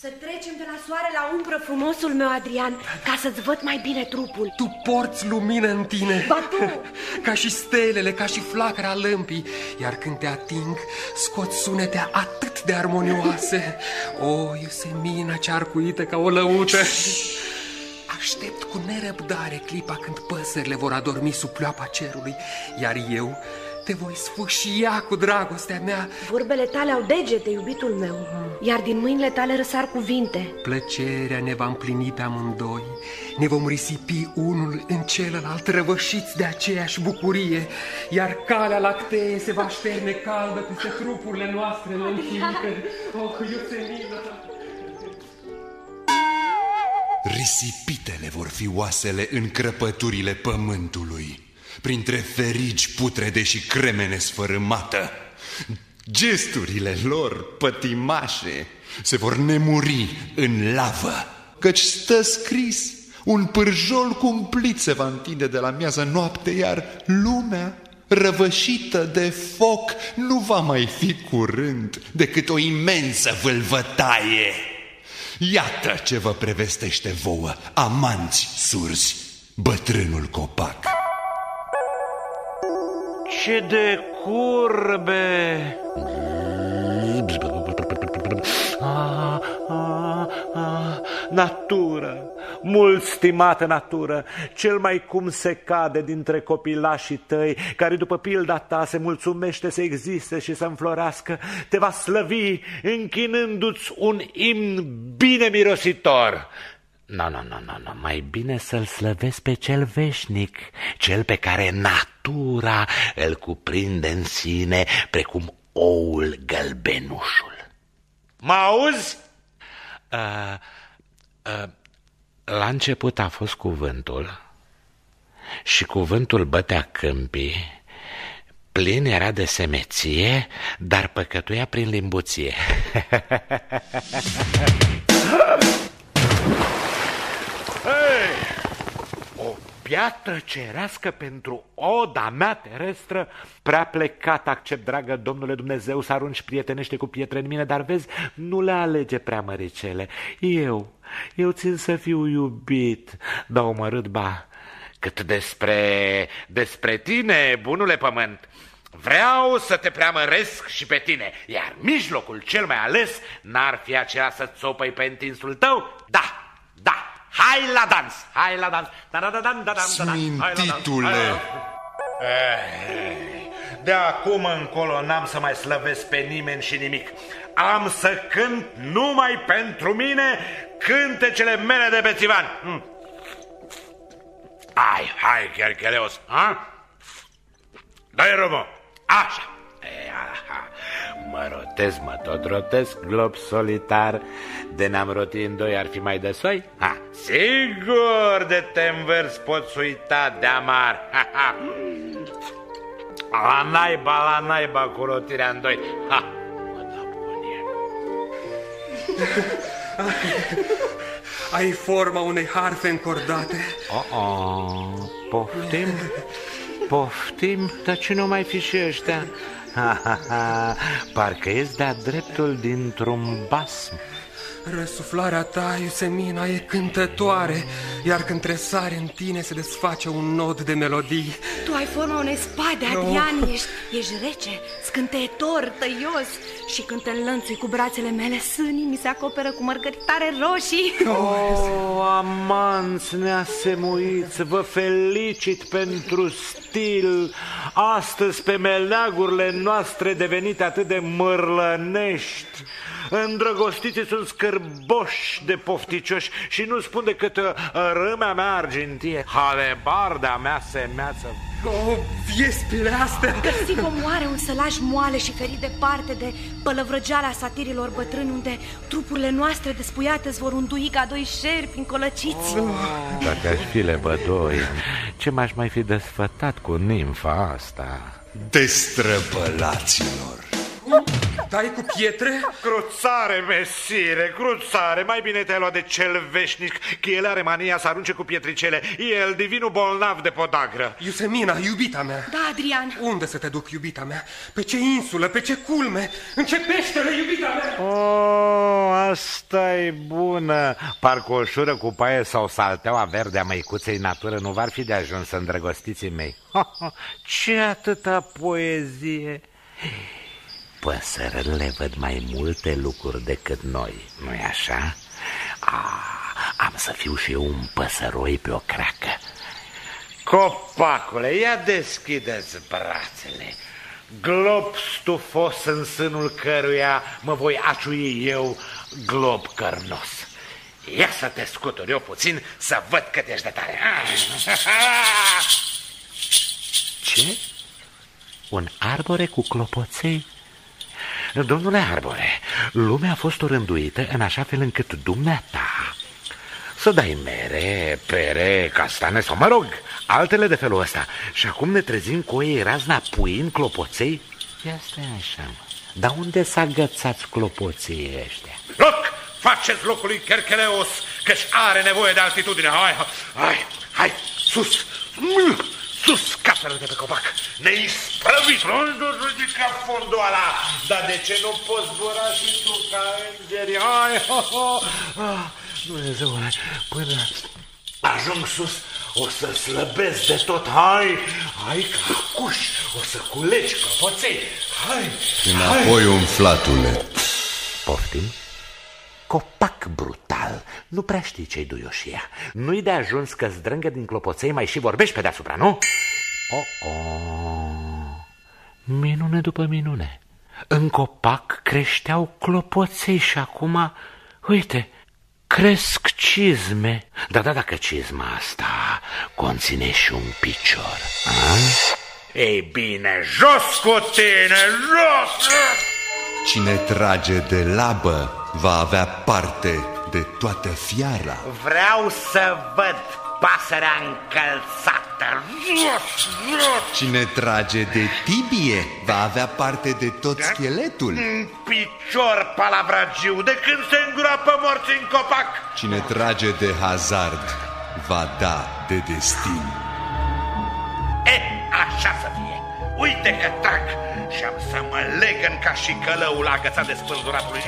Să trecem de la soare la umbră, frumosul meu, Adrian, ca să-ți văd mai bine trupul. Tu porți lumină în tine. Ba tu! Ca și stelele, ca și flacăra lămpii. Iar când te ating, scot sunete atât de armonioase. O, Iusemina cea arcuită ca o lăută. Aștept cu nerăbdare clipa când păsările vor adormi sub ploapa cerului, iar eu te voi sfâșia cu dragostea mea. Vorbele tale au degete, iubitul meu, iar din mâinile tale răsar cuvinte. Plăcerea ne va împlini pe amândoi, ne vom risipi unul în celălalt, răvășiți de aceeași bucurie, iar calea lactee se va șterne caldă peste trupurile noastre lănțuite. Oh, Iuselina! Risipitele vor fi oasele în crăpăturile pământului printre ferigi putrede și cremene sfărâmată. Gesturile lor pătimașe se vor nemuri în lavă, căci stă scris un pârjol cumplit se va întinde de la miază noapte, iar lumea răvășită de foc nu va mai fi curând decât o imensă vâlvătaie. Iată ce vă prevestește vouă, amanți surzi, bătrânul copac ce de curbe! Ah, ah, ah, natură, mult stimată natură, cel mai cum se cade dintre copilașii tăi, care după pilda ta se mulțumește să existe și să înflorească, te va slăvi închinându-ți un imn bine mirositor. Nu, nu, nu, nu, nu, mai bine să-l slăvesc pe cel veșnic, cel pe care natura îl cuprinde în sine precum oul gălbenușul. Mă auzi? Uh, uh, la început a fost cuvântul și cuvântul bătea câmpii, plin era de semeție, dar păcătuia prin limbuție. piatră cerească pentru oda mea terestră, prea plecat accept, dragă Domnule Dumnezeu, să arunci prietenește cu pietre în mine, dar vezi, nu le alege prea măricele. Eu, eu țin să fiu iubit, dar omărât, ba, cât despre, despre tine, bunule pământ, Vreau să te preamăresc și pe tine, iar mijlocul cel mai ales n-ar fi acela să țopăi pe întinsul tău? Da, da, Hai la dans, hai la dans. Da, da, da, da, da, da, Smintitule! De acum încolo n-am să mai slăvesc pe nimeni și nimic. Am să cânt numai pentru mine cântecele mele de bețivan. Hm. Hai, hai, Chercheleos, ha? Dai rumă, așa. E, aha. Mă rotesc, mă tot rotesc, glob solitar De n-am roti în doi ar fi mai de soi? Ha, sigur de te învers poți uita de amar ha, ha. La naiba, la naiba cu rotirea în doi ha, mă da bunie Ai forma unei harfe încordate oh, oh, Poftim? Poftim? Dar ce nu mai fi și ăștia? Ha, ha, ha. Parcă ești de-a dreptul dintr-un basm Răsuflarea ta, Iusemina, e cântătoare Iar când tresare în tine se desface un nod de melodii. Tu ai forma unei spade, Adrian, no. ești, ești rece, scânteitor, tăios Și când te înlănțui cu brațele mele, sânii mi se acoperă cu mărgăritare roșii. Oh, amanți neasemuiți, vă felicit pentru stil. Astăzi pe meleagurile noastre devenite atât de mărlănești Îndrăgostiții sunt scârboși de pofticioși și nu spun decât uh, râmea mea argintie, halebarda mea semeață. O, viespile astea! Găsim o moare un sălaj moale și ferit departe de pălăvrăgeala satirilor bătrâni, unde trupurile noastre despuiate vor undui ca doi șerpi încolăciți. Oh. Dacă aș fi lebădoi, ce m-aș mai fi desfătat cu nimfa asta? Destrăbălaților! Dai cu pietre? Cruțare, mesire, cruțare, mai bine te-ai luat de cel veșnic, că el are mania să arunce cu pietricele, el, divinul bolnav de podagră. Iusemina, iubita mea. Da, Adrian. Unde să te duc, iubita mea? Pe ce insulă, pe ce culme? Începește-le, iubita mea! Oh, asta e bună. Parcă o șură cu paie sau salteaua verde a măicuței natură nu v-ar fi de ajuns îndrăgostiții mei. Ce atâta poezie! Păsările văd mai multe lucruri decât noi, nu-i așa? Ah, am să fiu și eu un păsăroi pe o cracă. Copacule, ia deschideți brațele. Glob stufos în sânul căruia mă voi aciui eu glob cărnos. Ia să te scuturi eu puțin să văd cât ești de tare. Ce? Un arbore cu clopoței? Domnule arbore, lumea a fost orânduită în așa fel încât dumneata să dai mere, pere, castane sau, mă rog, altele de felul ăsta. Și acum ne trezim cu ei razna puin, clopoței? Ia stai așa, mă. Dar unde s-a gățați clopoții ăștia? Loc! Faceți locului Chercheleos, că-și are nevoie de altitudine. Hai, hai, hai, sus! Sus, capele de pe copac! Ne isprăvit! Ridică fondul ăla! Dar de ce nu poți zbura și tu ca îngeri? Hai, ho, ho. Ah, Dumnezeule, până ajung sus, o să slăbesc de tot. Hai, hai ca acuș, o să culegi căpoței. Hai, Înapoi, umflatule. Poftim? Copac brutal. Nu prea știi ce-i duioșia. Nu-i de ajuns că zdrângă din clopoței mai și vorbești pe deasupra, nu? Oh, oh. Minune după minune. În copac creșteau clopoței și acum, uite, cresc cizme. Da, da, dacă cizma asta conține și un picior. A? Ei bine, jos cu tine, jos! Cine trage de labă va avea parte de toată fiara. Vreau să văd pasărea încălțată. Cine trage de tibie va avea parte de tot scheletul. Un picior palavragiu de când se îngroapă morți în copac. Cine trage de hazard va da de destin. E, așa să fie. Uite că trag și am să mă legăn ca și călăul agățat de spânzuratului.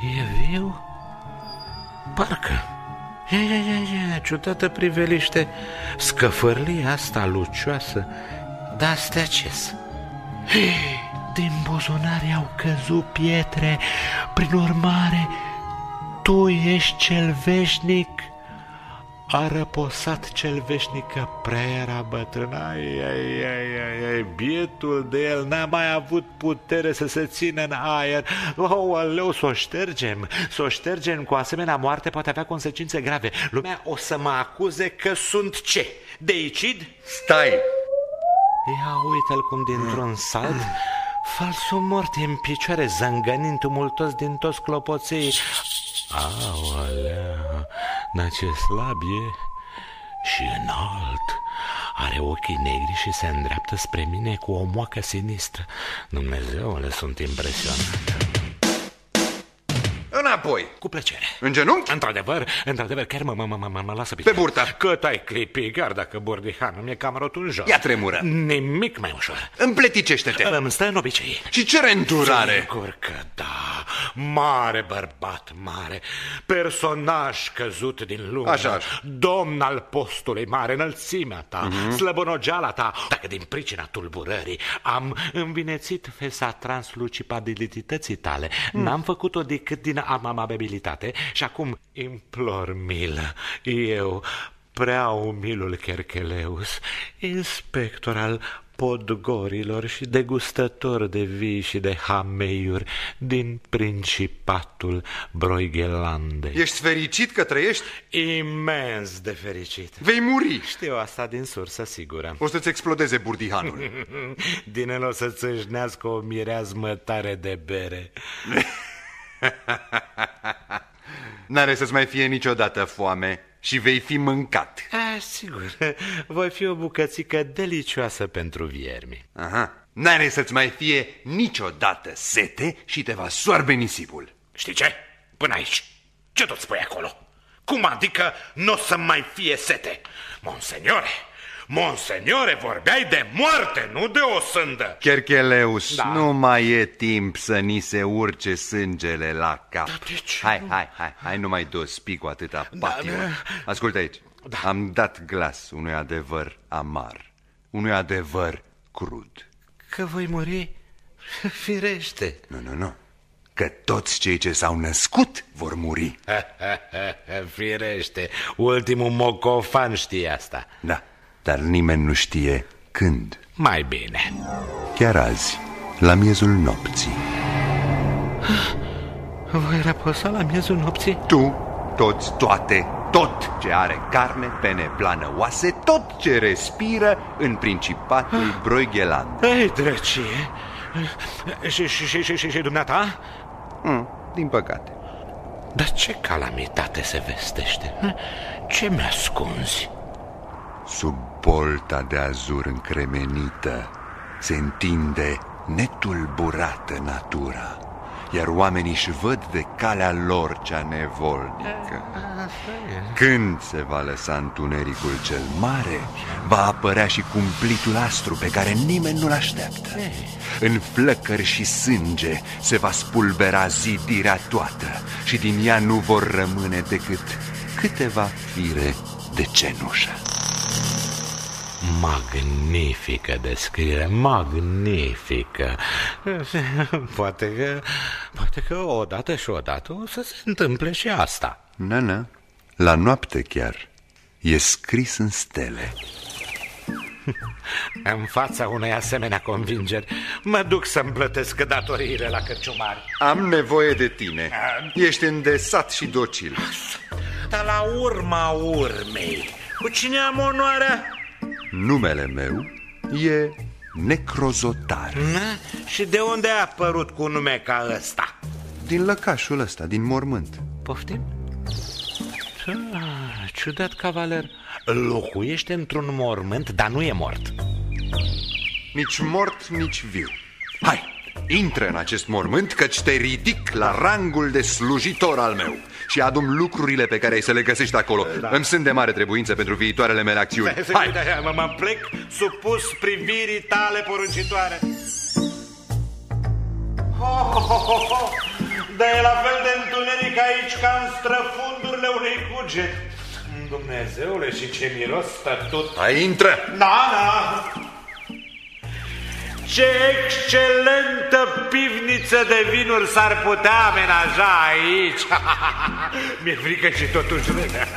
E viu? Parcă. Ia, ia, ia, ia, ciudată priveliște. Scăfărlia asta lucioasă. Dar astea ce Din buzunare au căzut pietre. Prin urmare, tu ești cel veșnic. A răposat cel veșnic că prea era bătrân. Ai, ai, ai, ai, ai, bietul de el n-a mai avut putere să se țină în aer. Oh, aleu, să o ștergem. Să o ștergem cu asemenea moarte poate avea consecințe grave. Lumea o să mă acuze că sunt ce? Deicid? Stai! Ia uite-l cum dintr-un salt Falsul mort e în picioare Zângănind tumultos din toți clopoței Aolea, dar ce slab e. Și înalt. Are ochii negri și se îndreaptă spre mine cu o moacă sinistră. Dumnezeule, sunt impresionat Înapoi! Cu plăcere În genunchi? Într-adevăr, într-adevăr, chiar mă, mă, mă, mă, mă lasă picioare. Pe burtă. Cât ai clipi, chiar dacă bordihanul mi-e cam rotunjos Ia tremură. Nimic mai ușor Împleticește-te! Îmi stă în obicei Și ce renturare! Sigur că da, mare bărbat mare, personaj căzut din lume, Așa, așa. domn al postului mare, înălțimea ta, uh-huh. slăbănogeala ta, dacă din pricina tulburării am învinețit fesa translucipabilității tale, mm. n-am făcut-o decât din amabilitate și acum implor milă, eu, prea umilul Chercheleus, inspector al podgorilor și degustător de vii și de hameiuri din Principatul Broigelandei. Ești fericit că trăiești? Imens de fericit. Vei muri! Știu asta din sursă sigură. O să-ți explodeze burdihanul. Din el o să țâșnească o mireazmă tare de bere. N-are să-ți mai fie niciodată foame. și vei fi mâncat. A, sigur, voi fi o bucățică delicioasă pentru viermi. Aha, n-are să-ți mai fie niciodată sete și te va soarbe nisipul. Știi ce? Până aici. Ce tot spui acolo? Cum adică nu o să mai fie sete? Monseniore, Monseniore, vorbeai de moarte, nu de o sândă. Chercheleus, da. nu mai e timp să ni se urce sângele la cap. Da, deci... Hai, hai, hai, hai, nu mai dosi cu atâta patimă. Da, da. Ascultă aici, da. am dat glas unui adevăr amar, unui adevăr crud. Că voi muri? Firește. Nu, nu, nu. Că toți cei ce s-au născut vor muri. Firește, ultimul mocofan știe asta. Da dar nimeni nu știe când. Mai bine. Chiar azi, la miezul nopții. Voi reposa la miezul nopții? Tu, toți, toate, tot ce are carne, pene, plană, oase, tot ce respiră în principatul ah. Broigheland. Ei, drăcie! Și, și, și, și, și, și dumneata? Mm, din păcate. Dar ce calamitate se vestește? Ce mi-ascunzi? Sub bolta de azur încremenită se întinde netulburată natura, iar oamenii își văd de calea lor cea nevolnică. Când se va lăsa întunericul cel mare, va apărea și cumplitul astru pe care nimeni nu-l așteaptă. În flăcări și sânge se va spulbera zidirea toată și din ea nu vor rămâne decât câteva fire de cenușă. Magnifică descriere, magnifică. Poate că, poate că odată și odată o să se întâmple și asta. Nu, nu, la noapte chiar. E scris în stele. În fața unei asemenea convingeri Mă duc să-mi plătesc datoriile la cărciumari Am nevoie de tine Ești îndesat și docil Dar la urma urmei Cu cine am onoarea? Numele meu e Necrozotar Na? Și de unde a apărut cu nume ca ăsta? Din lăcașul ăsta, din mormânt Poftim? Ah, ciudat cavaler Locuiește într-un mormânt, dar nu e mort Nici mort, nici viu Hai, intră în acest mormânt Căci te ridic la rangul de slujitor al meu și adum lucrurile pe care ai să le găsești acolo. Da. Îmi sunt de mare trebuință pentru viitoarele mele acțiuni. Hai! Mă, mă plec supus privirii tale poruncitoare. Ho, ho, ho, ho. Dar e la fel de întuneric aici ca în străfundurile unei cuget. Dumnezeule, și ce miros stătut. Hai, intră! Da, da. Ce excelentă pivniță de vinuri s-ar putea amenaja aici! Mi-e frică și totuși râd.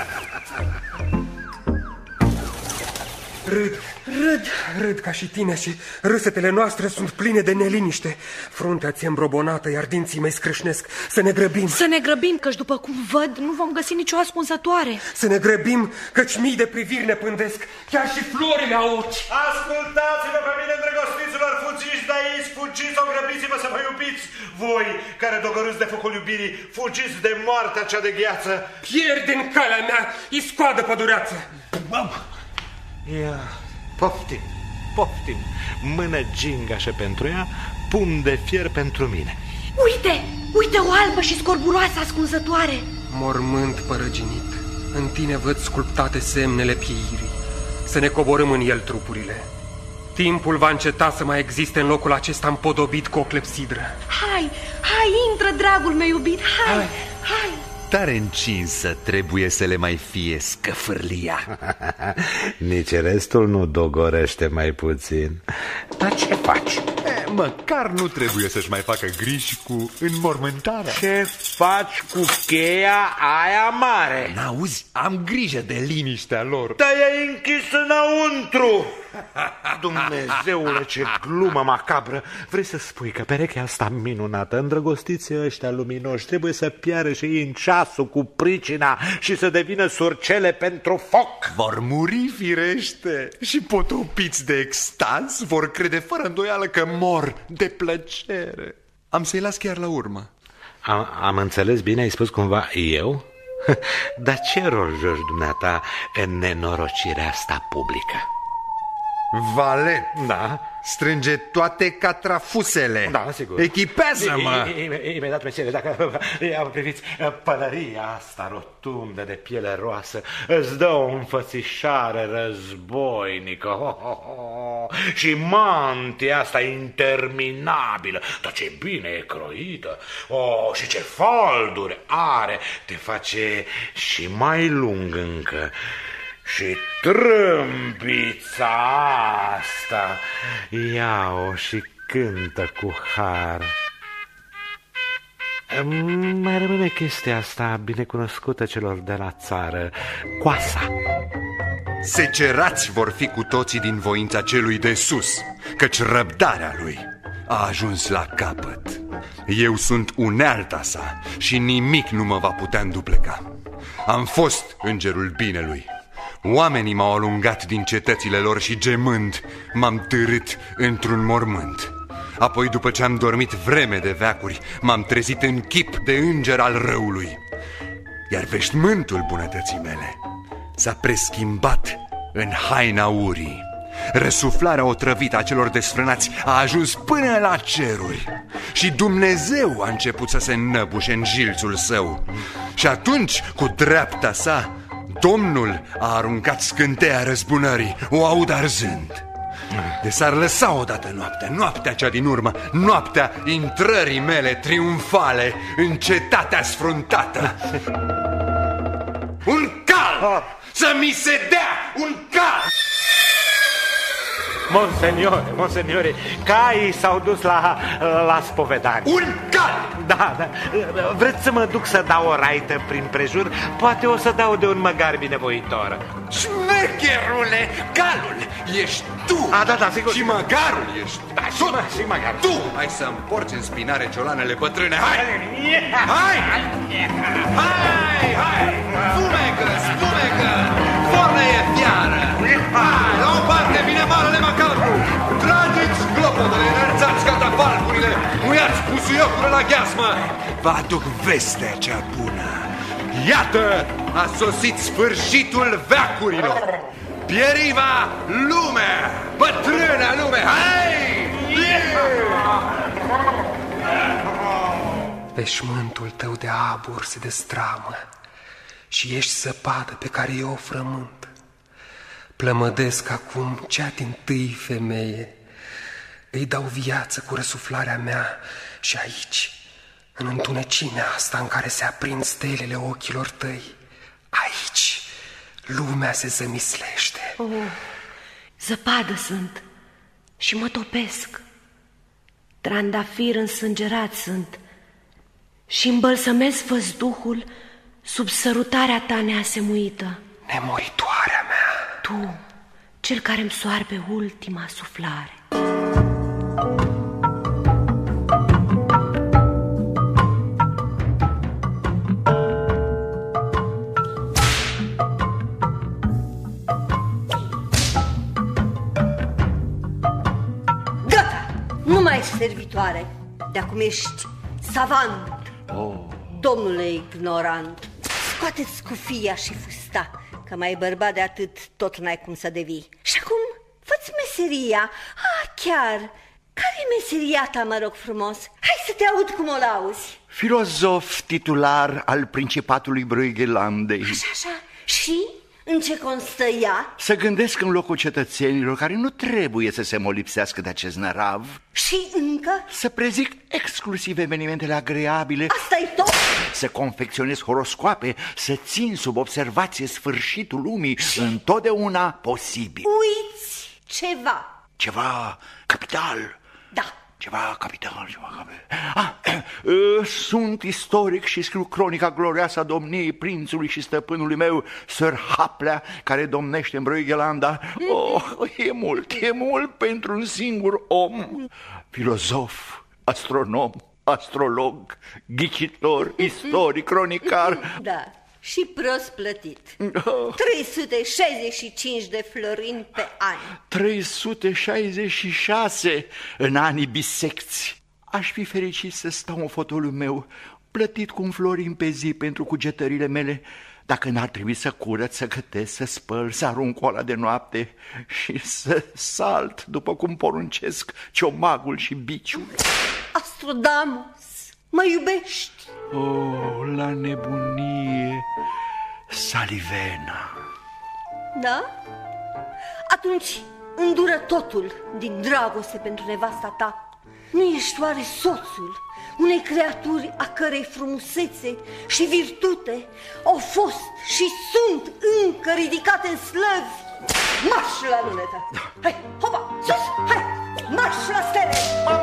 Râd, râd, râd ca și tine și râsetele noastre sunt pline de neliniște. Fruntea ți îmbrobonată, iar dinții mei scrâșnesc. Să ne grăbim. Să ne grăbim, căci după cum văd, nu vom găsi nicio ascunzătoare. Să ne grăbim, căci mii de priviri ne pândesc, chiar și florile au ochi. Ascultați-vă pe mine, îndrăgostiților, fugiți de aici, fugiți sau grăbiți-vă să vă iubiți. Voi, care dogorâți de focul iubirii, fugiți de moartea cea de gheață. Pierde în calea mea, iscoadă pădureață. Ia, poftim, poftim. Mână gingașă pentru ea, pum de fier pentru mine. Uite, uite o albă și scorburoasă ascunzătoare. Mormânt părăginit, în tine văd sculptate semnele pieirii. Să ne coborâm în el trupurile. Timpul va înceta să mai existe în locul acesta împodobit cu o clepsidră. Hai, hai, intră, dragul meu iubit, hai, hai. hai. Tare încinsă trebuie să le mai fie scăfârlia. Nici restul nu dogorește mai puțin. Dar ce faci? E, măcar nu trebuie să-și mai facă griji cu înmormântarea. Ce faci cu cheia aia mare? N-auzi? Am grijă de liniștea lor. Dar e închis înăuntru. Dumnezeule, ce glumă macabră. Vrei să spui că perechea asta minunată? Îndrăgostiții ăștia luminoși. Trebuie să piară și ei în ceasul cu pricina Și să devină surcele pentru foc Vor muri firește Și potopiți de extaz Vor crede fără îndoială că mor de plăcere Am să-i las chiar la urmă am, am înțeles bine, ai spus cumva eu? Dar ce rol joci dumneata în nenorocirea asta publică? Valet, Da, strânge toate catrafusele. da, sigur. Echipează-mă! I- i- Imediat, meserie, dacă ia, priviți, pălăria asta rotundă de piele roasă îți dă o înfățișare războinică ho, ho, ho. și mantia asta interminabilă, dar ce bine e croită, oh, și ce falduri are, te face și mai lung încă. Și trâmbița asta, ia-o și cântă cu har. Mai rămâne chestia asta binecunoscută celor de la țară, coasa. Secerați vor fi cu toții din voința celui de sus, căci răbdarea lui a ajuns la capăt. Eu sunt unealta sa și nimic nu mă va putea îndupleca. Am fost îngerul binelui. Oamenii m-au alungat din cetățile lor și gemând m-am târât într-un mormânt. Apoi, după ce am dormit vreme de veacuri, m-am trezit în chip de înger al răului. Iar veșmântul bunătății mele s-a preschimbat în haina urii. Răsuflarea otrăvită a celor desfrânați a ajuns până la ceruri și Dumnezeu a început să se înnăbușe în jilțul său. Și atunci, cu dreapta sa, Domnul a aruncat scânteia răzbunării, o aud arzând. De s-ar lăsa odată noaptea, noaptea cea din urmă, noaptea intrării mele triumfale în cetatea sfruntată. Un cal! Să mi se dea un cal! Monseniore, monseniore, caii s-au dus la, la spovedanie. Un cal! Da, da. Vreți să mă duc să dau o raită prin prejur? Poate o să dau de un măgar binevoitor. Șmecherule, calul ești tu! A, da, da, sigur. Și măgarul ești Da, și, mă, și măgarul. tu! Hai să-mi porți în spinare ciolanele bătrâne, hai! Hai! Hai, hai! Fumecă, spumecă! Forne e fiară! Hai, la o parte vine marele macabru! Trageți clopotele, înălțați catafalcurile! Muiați busuiocurile la gheasmă! Vă aduc vestea cea bună! Iată, a sosit sfârșitul veacurilor! Pieriva lume! Bătrâna lume! Hai! Veșmântul tău de abur se destramă și ești săpadă pe care eu o frământ. Plămădesc acum cea din tâi femeie, îi dau viață cu răsuflarea mea și aici, în întunecimea asta în care se aprind stelele ochilor tăi, aici lumea se zămislește. Oh, zăpadă sunt și mă topesc. Trandafir însângerat sunt și îmbălsămesc văzduhul sub sărutarea ta neasemuită. Nemuritoarea mea, Tu, cel care îmi soarbe ultima suflare. Gata! Nu mai ești servitoare. De acum ești savant. Oh. Domnule ignorant, scoateți scufia și fusta, că mai bărbat de atât tot n-ai cum să devii. Și acum, fă-ți meseria. Ah, chiar, care e meseria ta, mă rog frumos? Hai să te aud cum o lauzi. Filozof titular al Principatului Brăghelandei. Așa, așa. Și în ce constă ea? Să gândesc în locul cetățenilor care nu trebuie să se molipsească de acest nărav, Și încă? să prezic exclusiv evenimentele agreabile, asta e tot? să confecționez horoscoape, să țin sub observație sfârșitul lumii, întotdeauna posibil. Uiți ceva. Ceva capital. Da, Ceva capital, ceva capital. Ah, uh, sunt istoric și scriu cronica glorioasă a domniei prințului și stăpânului meu, Sir Haplea, care domnește în Brăghelanda. Oh, e mult, e mult pentru un singur om. Filozof, astronom, astrolog, ghicitor, istoric, cronicar. da. Și prost plătit. 365 de florini pe an. 366 în anii bisecți. Aș fi fericit să stau în fotoliul meu, plătit cu un florin pe zi pentru cugetările mele dacă n-ar trebui să curăț, să gătesc, să spăl, să arunc oala de noapte și să salt după cum poruncesc ciomagul și biciul. Astrodamus, mă iubești? Oh, la nebunie, Salivena. Da? Atunci îndură totul din dragoste pentru nevasta ta. Nu ești oare soțul unei creaturi a cărei frumusețe și virtute au fost și sunt încă ridicate în slăvi? Marș la lunetă! Hai, hopa, sus, hai, marș la stele!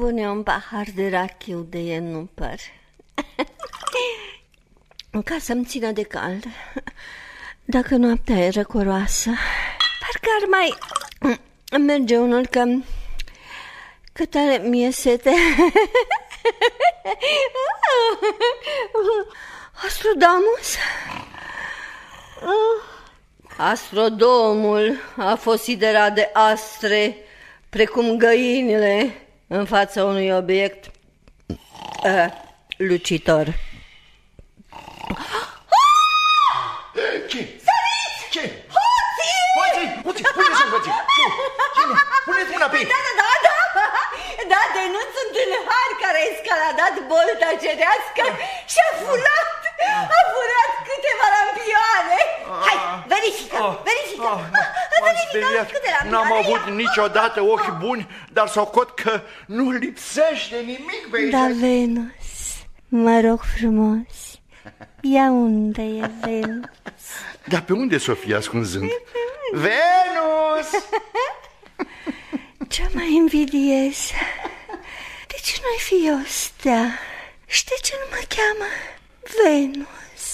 Bune un pahar de rachiu de e nu păr. Ca să-mi țină de cald. Dacă noaptea e răcoroasă, parcă ar mai merge unul că... Că tare mie sete. Astrodamus? Astrodomul a fost siderat de astre, precum găinile în fața unui obiect uh, lucitor. Ce? Săriți! Ce? Hoții! Hoții! Hoții! Unde sunt hoții? Ce? Cine? Puneți mâna pe ei! Da, da, da, da! Da, denunț un tâlhar care a escaladat bolta cerească și a furat, a furat câteva lampioane. Hai, verifică, verifică! Ah, M-am Verifică speriat. câte lampioane N-am ia. avut niciodată ochi buni, dar socot că nu lipsește nimic pe aici. Da, Venus, mă rog frumos, ia unde e Venus? Dar pe unde s-o fi ascunzând? Venus! Ce mă invidiez? De ce nu-i fi eu stea? Și de ce nu mă cheamă Venus?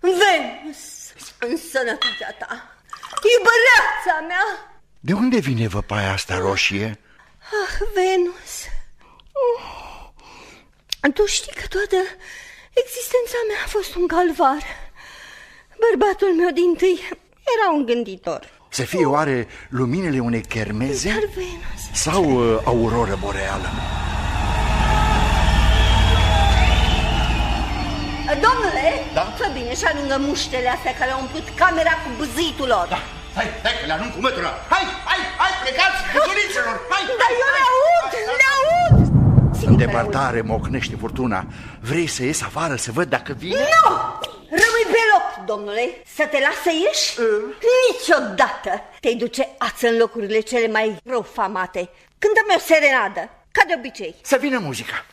Venus, în sănătatea ta, iubăreața mea! De unde vine văpaia asta roșie? Ah, Venus, Mm. tu știi că toată existența mea a fost un calvar. Bărbatul meu din tâi era un gânditor. Să fie oare luminile unei chermeze? Dar Venus, Sau uh, auroră boreală? Domnule, Da? fă bine și alungă muștele astea care au umplut camera cu băzitul lor. Da, hai, hai că le arunc cu mătura. Hai, hai, hai, plecați, buzulițelor, hai! Dar eu le aud, le aud! În Sigur că le depărtare mocnește furtuna. Vrei să ies afară să văd dacă vine? aud. Nu! Rămâi pe loc, domnule. Să te las să ieși? Niciodată te-ai duce ață în locurile cele mai profamate. Cântă-mi o serenadă, ca de obicei. Să vină muzica.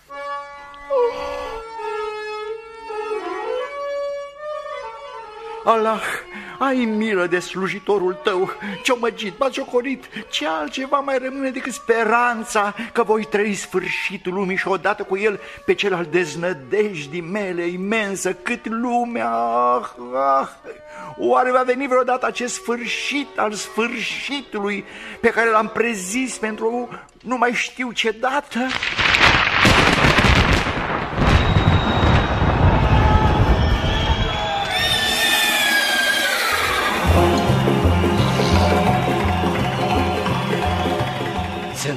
Allah, ai milă de slujitorul tău, ce-o măgit, m-a ciocorit, ce altceva mai rămâne decât speranța că voi trăi sfârșitul lumii și odată cu el pe cel al deznădejdii mele imensă, cât lumea, ah, ah. Oare va veni vreodată acest sfârșit al sfârșitului pe care l-am prezis pentru nu mai știu ce dată?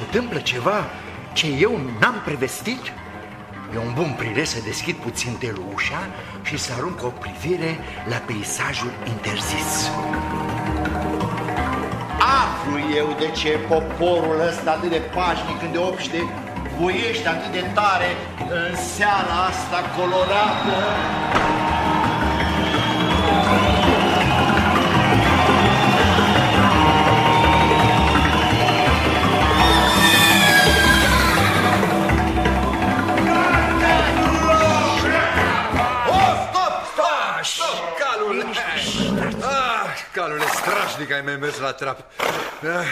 Întâmplă ceva ce eu n-am prevestit? E un bun prilej să deschid puțin telul ușa și să arunc o privire la peisajul interzis. Aflu eu de ce poporul ăsta atât de pașnic îndeopște voiește atât de tare în seara asta colorată. Ah, calule, strașnic ai mai mers la trap. Ah,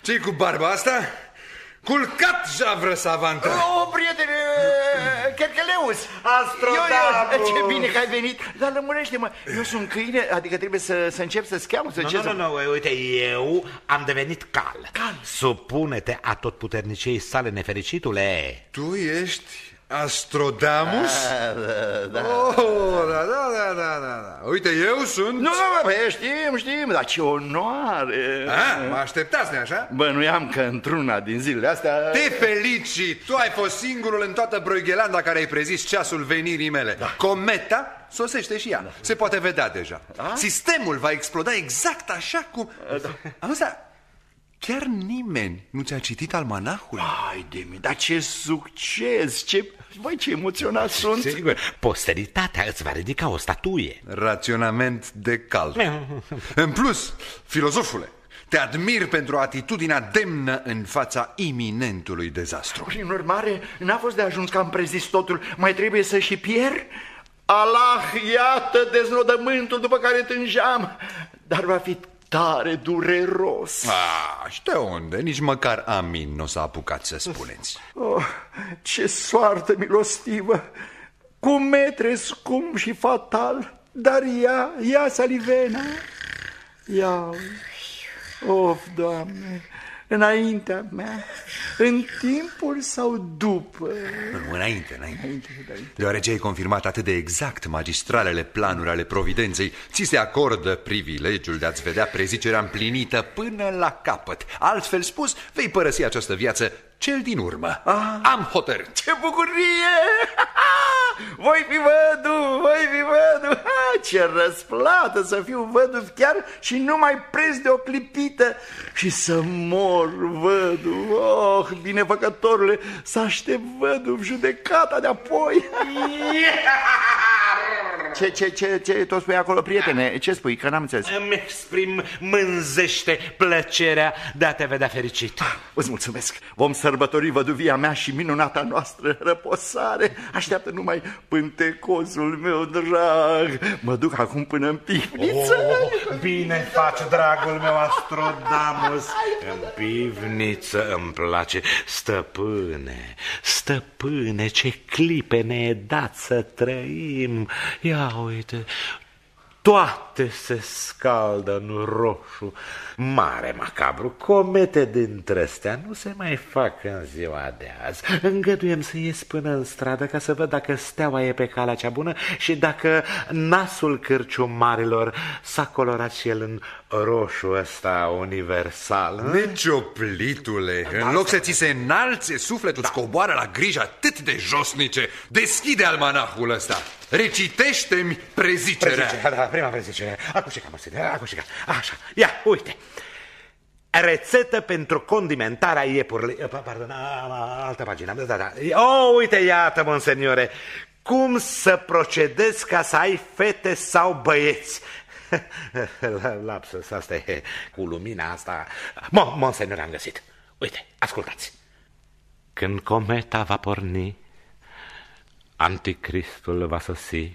ce cu barba asta? Culcat javră savantă! O, prietene, Chercheleus! Astrodamus! Eu, eu, ce bine că ai venit! Dar lămurește-mă, eu sunt câine, adică trebuie să, să încep să scheamă, să Nu, ce nu, să... nu, nu, uite, eu am devenit cal. Cal. Supune-te a tot puterniciei sale, nefericitule. Tu ești Astrodamus? Da, da. Oh, da, da, da, da, da, da. Uite, eu sunt... Nu, nu, bă, știm, știm, dar ce onoare! Ah, mă așteptați, așa? Bănuiam că într-una din zilele astea... Te felicit! Tu ai fost singurul în toată Brughelanda care ai prezis ceasul venirii mele. Da. Cometa sosește și ea. Da. Se poate vedea deja. Da? Sistemul va exploda exact așa cum... Da. Auzi, chiar nimeni nu ți-a citit almanahul? Ai de mine, dar ce succes! Ce... Voi, ce emoționat sunt! Sigur, posteritatea îți va ridica o statuie. Raționament de cal. în plus, filozofule, te admir pentru atitudinea demnă în fața iminentului dezastru. Prin urmare, n-a fost de ajuns că am prezis totul, mai trebuie să și pierd? Allah, iată deznodământul după care tângeam, dar va fi tare dureros. Ah, și de unde? Nici măcar amin nu s-a apucat să spuneți. Oh, ce soartă milostivă! Cu metre scump și fatal, dar ea, ea salivena. Ia, of, Doamne, înaintea mea, în timpul sau după? Nu, înainte, înainte. Deoarece ai confirmat atât de exact magistralele planuri ale providenței, ți se acordă privilegiul de a-ți vedea prezicerea împlinită până la capăt. Altfel spus, vei părăsi această viață cel din urmă. Ah, Am hotărât. Ce bucurie! Voi fi văduv, voi fi văduv! Ha, ce răsplată să fiu văduv chiar și nu mai preț de o clipită și să mor văduv. Oh, binefăcătorule, să aștept văduv judecata de apoi. Ce, ce, ce, ce tot spui acolo, prietene? Ce spui? Că n-am înțeles. Îmi exprim mânzește plăcerea de a te vedea fericit. Ah, îți mulțumesc. Vom sărbători văduvia mea și minunata noastră răposare. Așteaptă numai pântecozul meu drag. Mă duc acum până în pivniță. Oh, bine faci, dragul meu Astrodamus. În pivniță îmi place. Stăpâne, stăpâne, ce clipe ne-e dat să trăim. Ia uite, toate se scaldă în roșu. Mare macabru, comete dintre astea nu se mai fac în ziua de azi. Îngăduiem să ies până în stradă ca să văd dacă steaua e pe calea cea bună și dacă nasul cârciumarilor s-a colorat și el în roșu ăsta universal. Necioplitule, da, în loc să ți se înalțe sufletul, da. coboară la griji atât de josnice. Deschide almanahul ăsta. Recitește-mi prezicerea. Prezicerea, da, prima prezicere. Acușica, mă, acușica. Așa, ia, uite. Rețetă pentru condimentarea iepurilor. Pardon, altă pagină. Da, da. Oh, uite, iată, monseniore. Cum să procedezi ca să ai fete sau băieți? Lapsus, asta e cu lumina asta. Mo, monsenior, am găsit. Uite, ascultați. Când cometa va porni, anticristul va sosi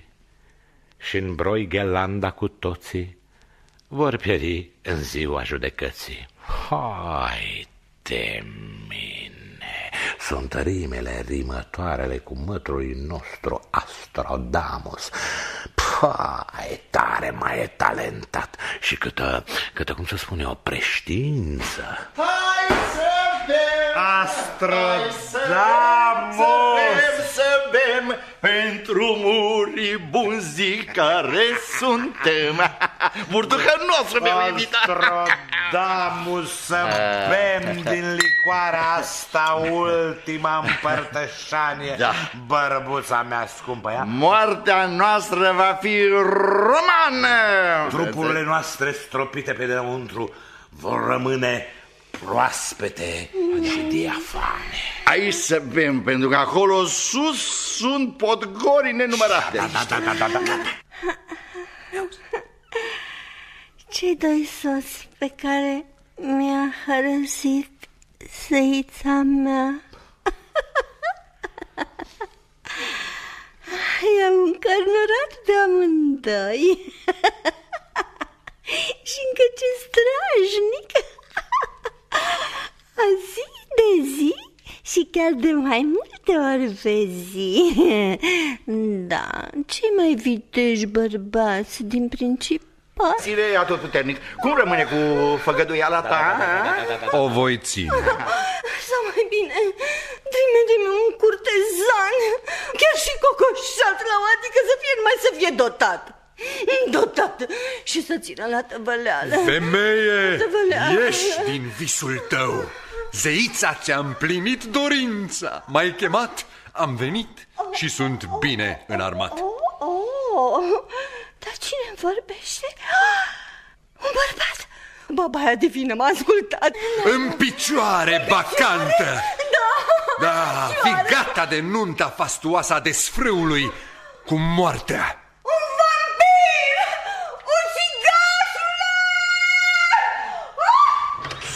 și în broi ghelanda cu toții vor pieri în ziua judecății. Hai de mine! Sunt rimele rimătoarele cu mătrului nostru Astrodamus. Pai, tare mai e talentat și câtă, câtă, cum să spun eu, preștiință. Hai să bem! Astrodamus! Să bem, să bem pentru muribunzii care suntem. Burduca noastră mi-a invitat. Astrodamus, să bem din licoarea asta ultima împărtășanie. Da. Bărbuța mea scumpă, ia? Moartea noastră va fi romană. Trupurile noastre stropite pe deăuntru vor rămâne proaspete și diafane. Aici să bem, pentru că acolo sus sunt podgori nenumărate. Da, da, da, da, da, da. Cei doi soți pe care mi-a hărăsit săița mea I-am încărnărat de amândoi Și încă ce strajnic Zi de zi și chiar de mai multe ori pe zi Da, cei mai viteji bărbați din principiu Ține atotputernic. Cum rămâne cu făgăduiala ta? O voi ține. Sau mai bine, trimite-mi un curtezan și cocoșat la o, adică să fie numai să fie dotat. Dotat și să țină la tăvăleală. Femeie, Tăvăleală. ieși din visul tău. Zeița ți-a împlinit dorința. M-ai chemat, am venit și sunt bine înarmat. Oh, oh, dar cine îmi vorbește? Ah, Un bărbat! Baba aia divină m-a ascultat. În picioare, bacantă! Da! Da, fi gata de nunta fastuoasă a desfrâului cu moartea.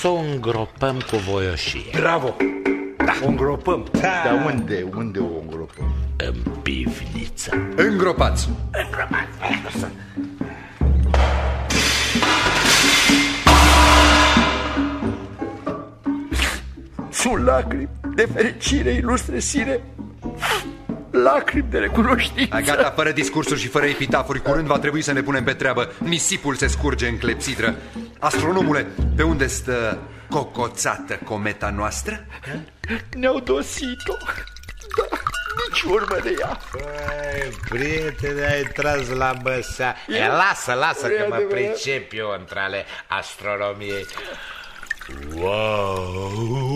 Să o îngropăm cu voioșie Bravo! Da. O îngropăm. Da. Dar unde? Unde o îngropăm? în pivniță. Îngropați! Sunt lacrimi de fericire, ilustre sire. Lacrimi de recunoștință. Hai, gata, fără discursuri și fără epitafuri Curând va trebui să ne punem pe treabă Nisipul se scurge în clepsidră Astronomule, pe unde stă cocoțată cometa noastră? Ne-au dosit-o. Da, nici urmă de ea. Păi, prietene, ai tras la băsea. E, lasă, lasă că mă pricep eu între ale astronomiei. Wow!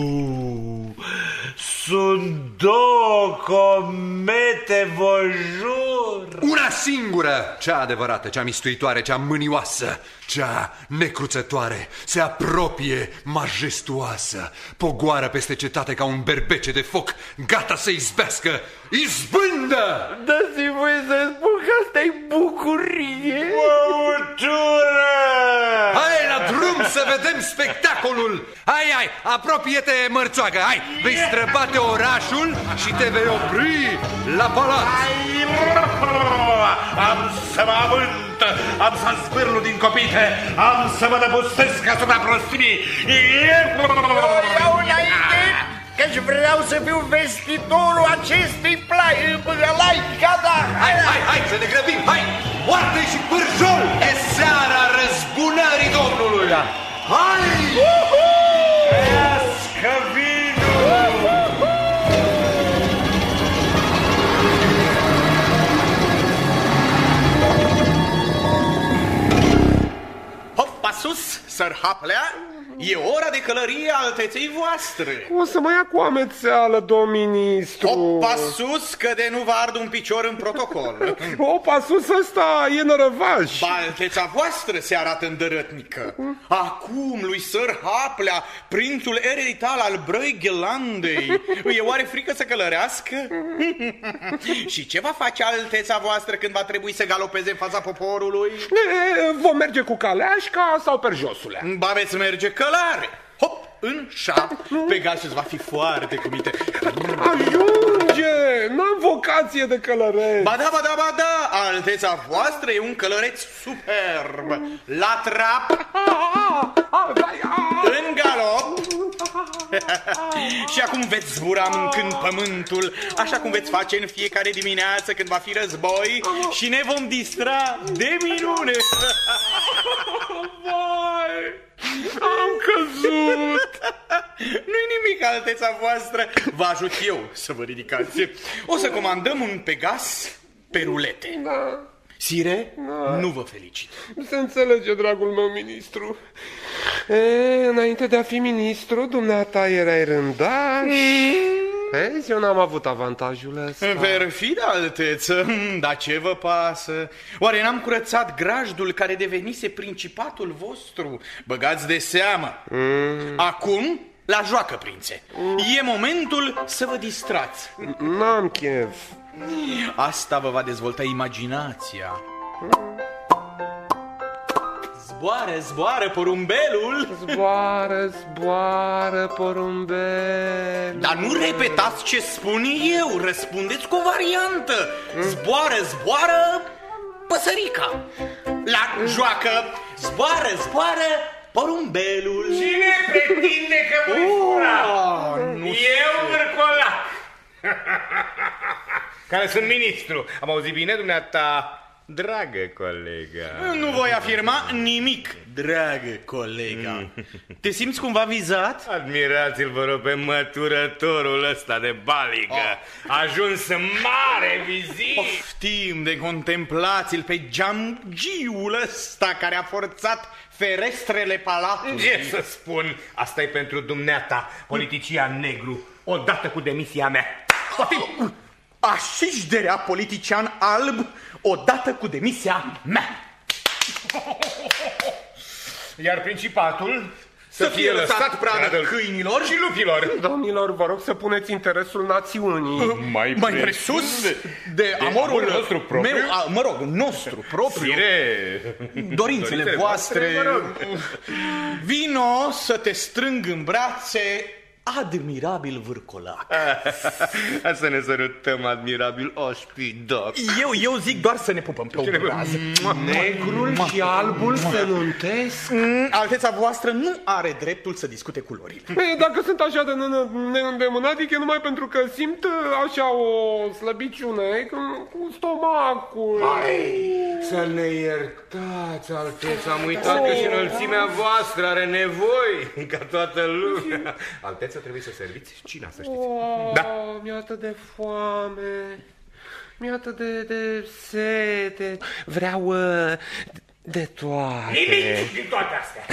Sunt două comete, vă jur! Una singură, cea adevărată, cea mistuitoare, cea mânioasă, cea necruțătoare, se apropie majestuoasă, pogoară peste cetate ca un berbece de foc, gata să izbească, izbândă! Dați-mi voie să spun că asta e bucurie. Băutură! Hai la drum să vedem spectacolul! Hai, hai, apropie-te, mărțoagă, hai! Vei străbate orașul și te vei opri la palat! Am să mă avânt, am să zbârlu din copite, am să mă năbustesc asupra prostimii. Iau înainte, căci vreau să fiu vestitorul acestei plai, laica, da! Hai, hai, hai, să ne grăbim, hai! Moarte și pârjol! E seara răzbunării Domnului! Da. Hai! Trăiască vinul! Hoppa sus, săr Haplea, e ora de călărie a alteței voastre. O să mă ia cu amețeală, domn ministru. Hoppa sus, că de nu vă ard un picior în protocol. Opa, sus ăsta e nărăvaș. Balteța voastră se arată îndărătnică. Acum lui săr Haplea, prințul eredital al Brăighelandei, îi e oare frică să călărească? Și ce va face alteța voastră când va trebui să galopeze în fața poporului? E, Vom merge cu caleașca sau pe josulea? Ba veți merge călare. Hop, în șap, Pegasus va fi foarte cu minte. Ajunge! N-am vocație de călăreț. Ba da, ba da, ba da, alteța voastră e un călăreț superb. La trap, în galop. și acum veți zbura mâncând pământul, așa cum veți face în fiecare dimineață când va fi război și ne vom distra de minune. Vai! Am căzut! Nu-i nimic, alteța voastră. Vă ajut eu să vă ridicați. O să comandăm un pegas pe rulete. Da. Sire, nu vă felicit. Se înțelege, dragul meu ministru. E, înainte de a fi ministru, dumneata erai rândaș. Vezi, eu n-am avut avantajul ăsta. Perfid, alteță, dar ce vă pasă? Oare n-am curățat grajdul care devenise principatul vostru? Băgați de seamă. Acum, la joacă, prințe. E momentul să vă distrați. N-am chef. Asta vă va dezvolta imaginația. Zboară, zboară porumbelul! Zboară, zboară, porumbel. Dar nu repetați ce spun eu, răspundeți cu o variantă. Zboară, zboară, păsărica. La joacă, zboară, zboară, porumbelul. Cine pretinde că voi fura? Oh, nu Eu, Vârcolac, care sunt ministru. Am auzit bine, dumneata? dragă colega. Nu voi afirma nimic, dragă colega. Te simți cumva vizat? Admirați-l, vă rog, pe măturătorul ăsta de baligă. A ajuns mare vizit. Poftim de contemplați-l pe geamgiul ăsta care a forțat ferestrele palatului. Ce să spun? Asta e pentru dumneata, politician negru, odată cu demisia mea. Poftim! Așișderea politician alb odată cu demisia mea. Iar principatul Să fie lăsat pradă câinilor și lupilor. Domnilor, vă rog să puneți interesul națiunii. Mai, Mai presus de amorul amorul nostru propriu? meu, a, mă rog, nostru propriu, Fire. dorințele Dorințele voastre, voastre, vă rog. vino să te strâng în brațe, admirabil vârcolac. Să ne sărutăm, admirabil ospidoc. Eu, eu zic doar să ne pupăm pe obraz. Negrul și albul se nuntesc. Mm, Alteța voastră nu are dreptul să discute culorile. Ei, Dacă sunt așa de ne- neîndemânatic, e numai pentru că simt uh, așa o slăbiciune cu- cu stomacul. Să ne iertați, Alteță, am uitat că și înălțimea voastră are nevoi, ca toată lumea. Alteță, trebuie să serviți cina, să știți. Oh, Da. Mi-e atât de foame. Mi-e atât de, de sete. Vreau uh, de toate. Nimic din toate astea.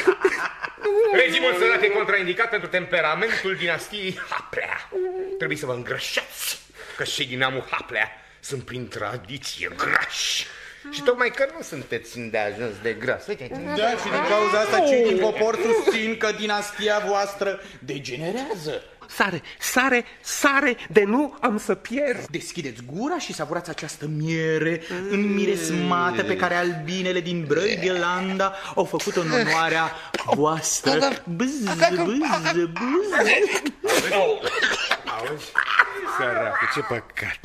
Regimul sărat e contraindicat pentru temperamentul dinastiei Haplea. Trebuie să vă îngrășați, că și din neamul Haplea sunt prin tradiție grași. Și tocmai că nu sunteți de ajuns de gras. Uite, Da, și din cauza asta cei din popor susțin că dinastia voastră degenerează. Sare, sare, sare, de nu am să pierd. Deschideți gura și savurați această miere înmiresmată pe care albinele din Brăghelanda au făcut în onoarea voastră. Bzz, bzz, bzz. Auzi? Săracu, ce păcat.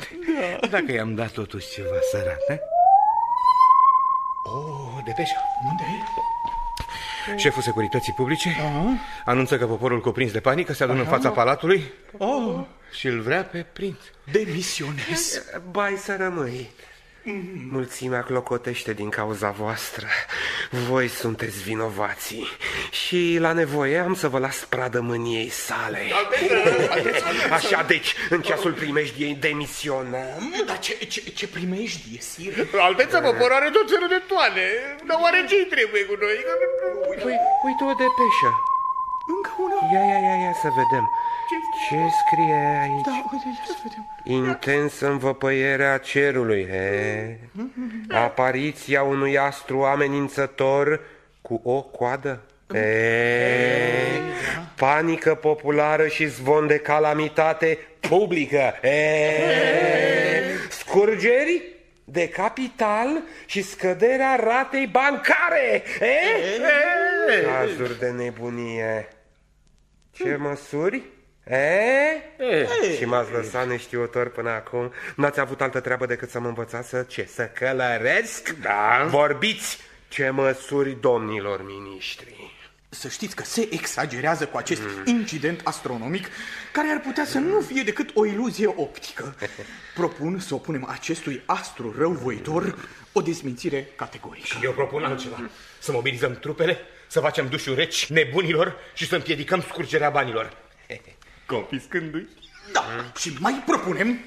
Dacă i-am dat totuși ceva sărat, eh? Oh, depeșă. Unde Șeful Securității Publice anunță că poporul cuprins de panică se adună în fața palatului Oh, și îl vrea pe prinț. demisionez. Bai să rămâi. Mulțimea clocotește din cauza voastră. Voi sunteți vinovații. Și la nevoie am să vă las pradă mâniei sale. Așa, deci, în ceasul primejdiei demisionăm. Dar ce, ce, ce primești, Iesir? Alteță, poporul are tot felul de toane. Dar oare ce trebuie cu noi? Uite, uite o depeșă. Încă una? Ia, ia, ia, ia să vedem. Ce scrie aici? Da, uite, ia să vedem. Intensă învăpăierea cerului, he? Apariția unui astru amenințător cu o coadă. E, panică populară și zvon de calamitate publică. E, scurgeri de capital și scăderea ratei bancare. E, cazuri de nebunie. Ce măsuri? E? Și m-ați lăsat neștiutor până acum. N-ați avut altă treabă decât să mă învățați să ce? Să călăresc? Da. Vorbiți ce măsuri, domnilor miniștri. Să știți că se exagerează cu acest incident astronomic care ar putea să nu fie decât o iluzie optică. Propun să opunem acestui astru răuvoitor o dezmințire categorică. Eu propun altceva. Să mobilizăm trupele, să facem dușuri reci nebunilor și să împiedicăm scurgerea banilor. Confiscându-i. Da, și mai propunem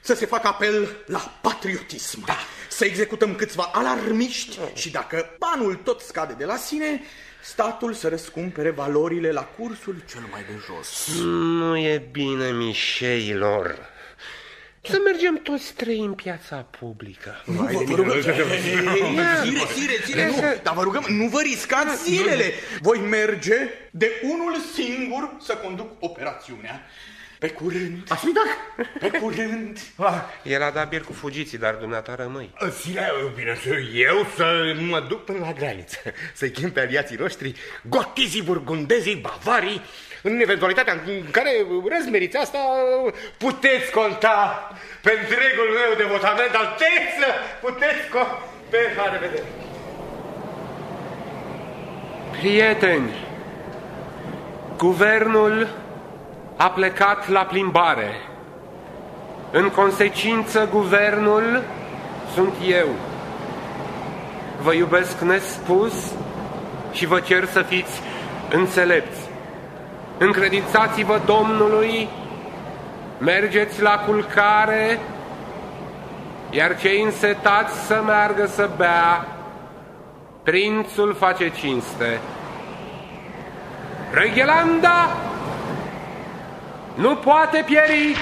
să se facă apel la patriotism. Da. Să executăm câțiva alarmiști și dacă banul tot scade de la sine, statul să răscumpere valorile la cursul cel mai de jos. Nu e bine, mișeilor. Să mergem toți trei în piața publică. Vă, vă rugăm, zile, zile, zile, nu, dar vă rugăm, nu vă riscați zilele. Voi merge de unul singur să conduc operațiunea. Pe curând. Asmita, pe curând. El a dat bir cu fugiții, dar dumneata rămâi. Zile, bine, să eu să mă duc până la graniță, să-i chem pe aliații noștri, gotizii, burgundezii, bavarii, în eventualitatea în care răzmeriți asta, puteți conta pe întregul meu devotament, alteță, puteți conta pe la revedere. Prieteni, guvernul a plecat la plimbare. În consecință, guvernul sunt eu. vă iubesc nespus și vă cer să fiți înțelepți. Încredințați-vă Domnului, mergeți la culcare, iar cei însetați să meargă să bea, prințul face cinste. Reghelanda nu poate pieri!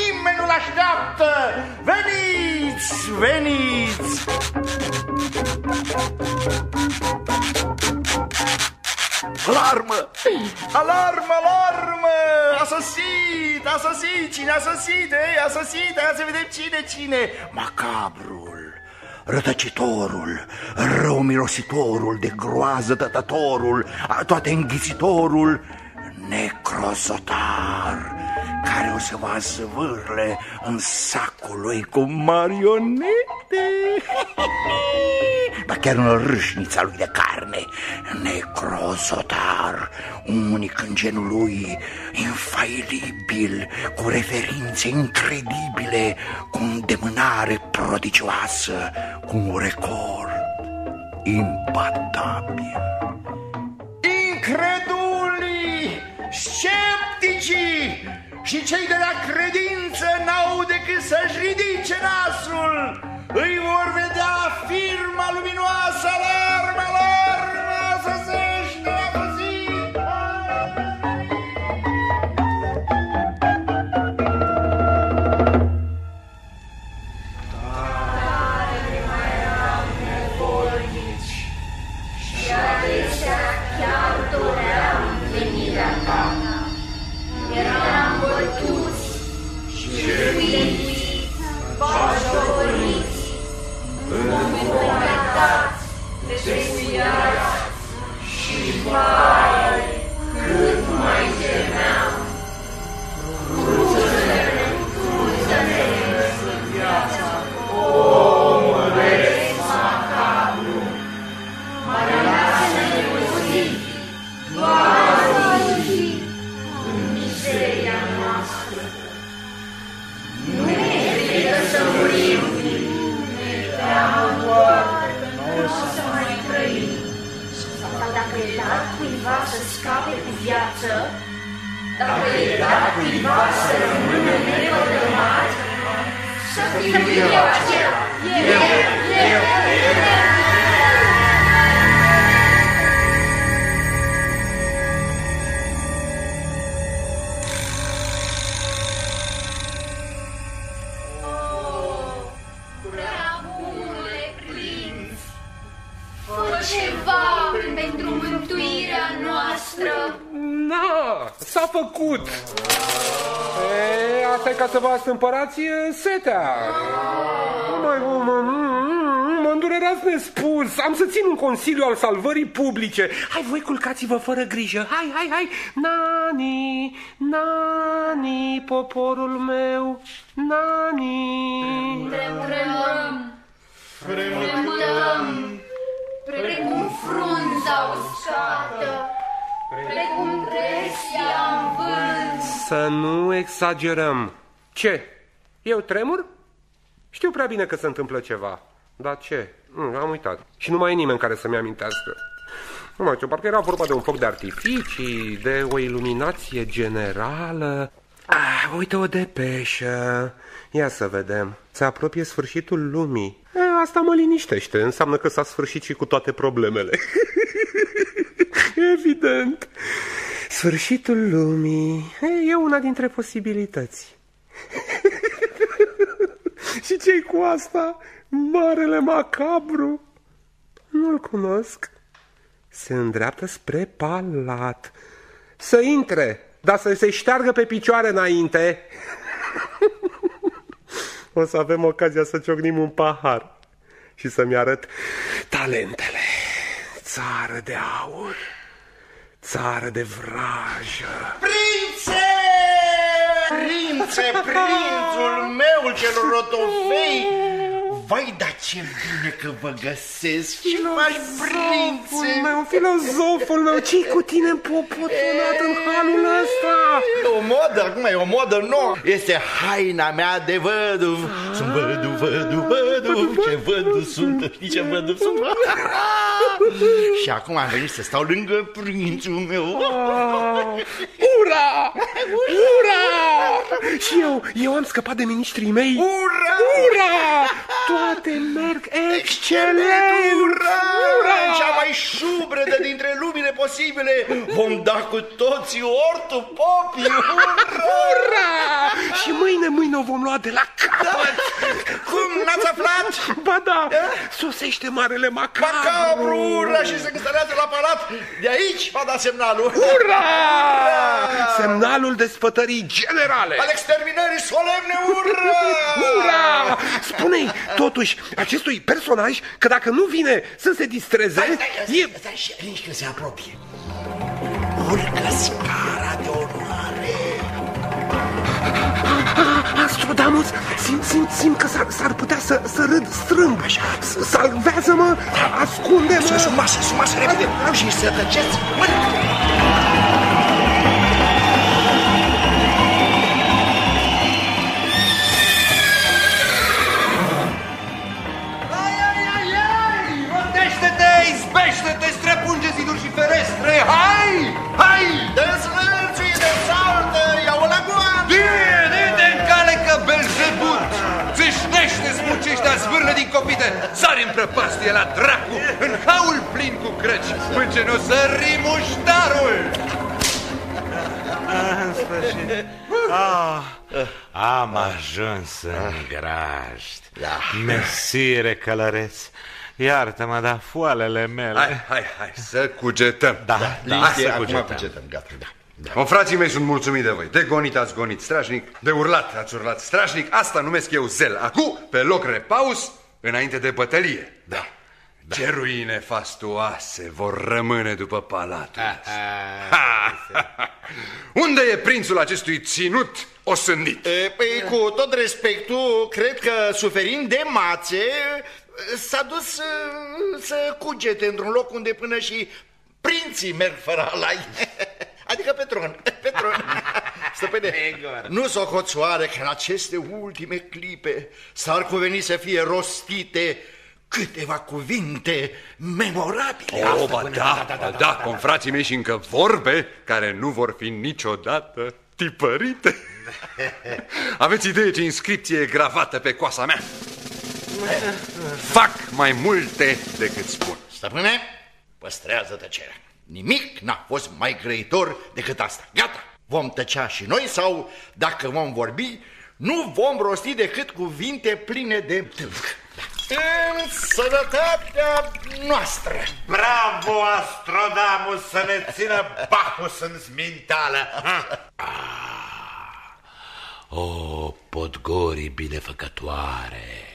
Nimeni nu-l așteaptă. Veniți, veniți! Alarmă! Alarmă, alarmă! A sosit, a sosit, cine a sosit, ei, a sosit, hai să vedem cine, cine. Macabrul, rătăcitorul, rău mirositorul, de groază dătătorul, a toate înghițitorul, necrosotar, care o să vă zvârle în sacul lui cu marionete. Ba chiar în râșnița lui de carne, necrosotar, unic în genul lui, infailibil, cu referințe incredibile, cu îndemânare prodigioasă, cu un record impatabil. Incredulii, scepticii și cei de la credință n-au decât să-și ridice nasul. Îi vor vedea firma luminoasă, alarmă, alarmă, să se și ca să vă astâmpărați e, setea. Nu mai, mă, mă, mă îndurerați nespus. Am să țin un consiliu al salvării publice. Hai, voi culcați-vă fără grijă. Hai, hai, hai. Nani, nani, poporul meu. Nani. Tremurăm, tremurăm, precum frunza uscată, precum trestia în vânt. Să nu exagerăm. Ce? Eu tremur? Știu prea bine că se întâmplă ceva. Dar ce? Mm, am uitat. Și nu mai e nimeni care să-mi amintească. Nu mai știu, parcă era vorba de un foc de artificii, de o iluminație generală. Ah, uite o depeșă. Ia să vedem. Se apropie sfârșitul lumii. E, asta mă liniștește. Înseamnă că s-a sfârșit și cu toate problemele. Evident. Sfârșitul lumii e, e una dintre posibilități. și ce cu asta? Marele macabru? Nu-l cunosc. se îndreaptă spre palat. Să intre, dar să se șteargă pe picioare înainte. o să avem ocazia să ciocnim un pahar și să-mi arăt talentele. Țară de aur, țară de vrajă. Prințe! Prințe, prințul meu cel rotofei! Vai, dar ce bine că vă găsesc! Ce faci, prințe? meu, filozoful meu, ce cu tine împopotonat în halul ăsta? E o modă, acum e o modă nouă. Este haina mea de văduv. Sunt văduv, văduv, văduv. Ce văduv sunt, știi ce văduv sunt? Și acum am venit să stau lângă prințul meu. Ura! Ura! Și eu, eu am scăpat de ministrii mei. Ura! Ura! Toate merg excelent! Ura! Ura! Cea mai șubredă dintre lumile posibile. Vom da cu toții ortul popii. Ura! Ura! Și mâine, mâine o vom lua de la capăt. Cum, n-ați aflat? Ba da, sosește marele macabru. Macabru, ura, și se instalează la palat. De aici va da semnalul. Ura! Semnalul despătării generale. Al exterminării solemne, ura! Ura! Spune-i, totuși, acestui personaj că dacă nu vine să se distreze, Stai, stai, e... stai, stai, și nici când se apropie. Urcă scara de onoare. Astrodamus, simt, simt, simt că s-ar, s-ar putea să, să râd strâmb. Așa. Salvează-mă, ascunde-mă. Să masă, să masă repede și să tăceți. Mă, izbește-te, străpunge ziduri și ferestre! Hai! Hai! Dezvârțui de saltă, ia-o la goană! Dide în cale că Belzebut! Țâșnește, smucește, zvârle din copite! Sari în prăpastie la dracu, în haul plin cu crăci, până ce nu sări muștarul! În sfârșit. Ah, am ajuns în grajd. Da. Mesire călăreț. Iartă-mă, dar foalele mele... Hai, hai, hai, să cugetăm. Da, da, da, hai Liniște, să acum cugetăm. cugetăm, gata. Da. O, frații mei, sunt mulțumit de voi. De gonit ați gonit strașnic, de urlat ați urlat strașnic. Asta numesc eu zel. Acum, pe loc repaus, înainte de bătălie. Da. da. Ce ruine fastuoase vor rămâne după palatul ăsta. Ha, ha, ha. Unde e prințul acestui ținut osândit? E, Păi, cu tot respectul, cred că suferind de mațe, s-a dus uh, să cugete într-un loc unde până și prinții merg fără alai. Adică pe tron, pe tron. Stăpâne, nu socoțoare că în aceste ultime clipe s-ar cuveni să fie rostite câteva cuvinte memorabile. O, ba da, da, da, da, confrații mei și încă vorbe care nu vor fi niciodată tipărite. Aveți idee ce inscripție e gravată pe coasa mea? Fac mai multe decât spun. Stăpâne, păstrează tăcerea. Nimic n-a fost mai grăitor decât asta. Gata, vom tăcea și noi sau, dacă vom vorbi, nu vom rosti decât cuvinte pline de tâlc. În sănătatea noastră. Bravo, Astrodamus, să ne țină Bacchus în smintală! Ah. O, podgorii binefăcătoare!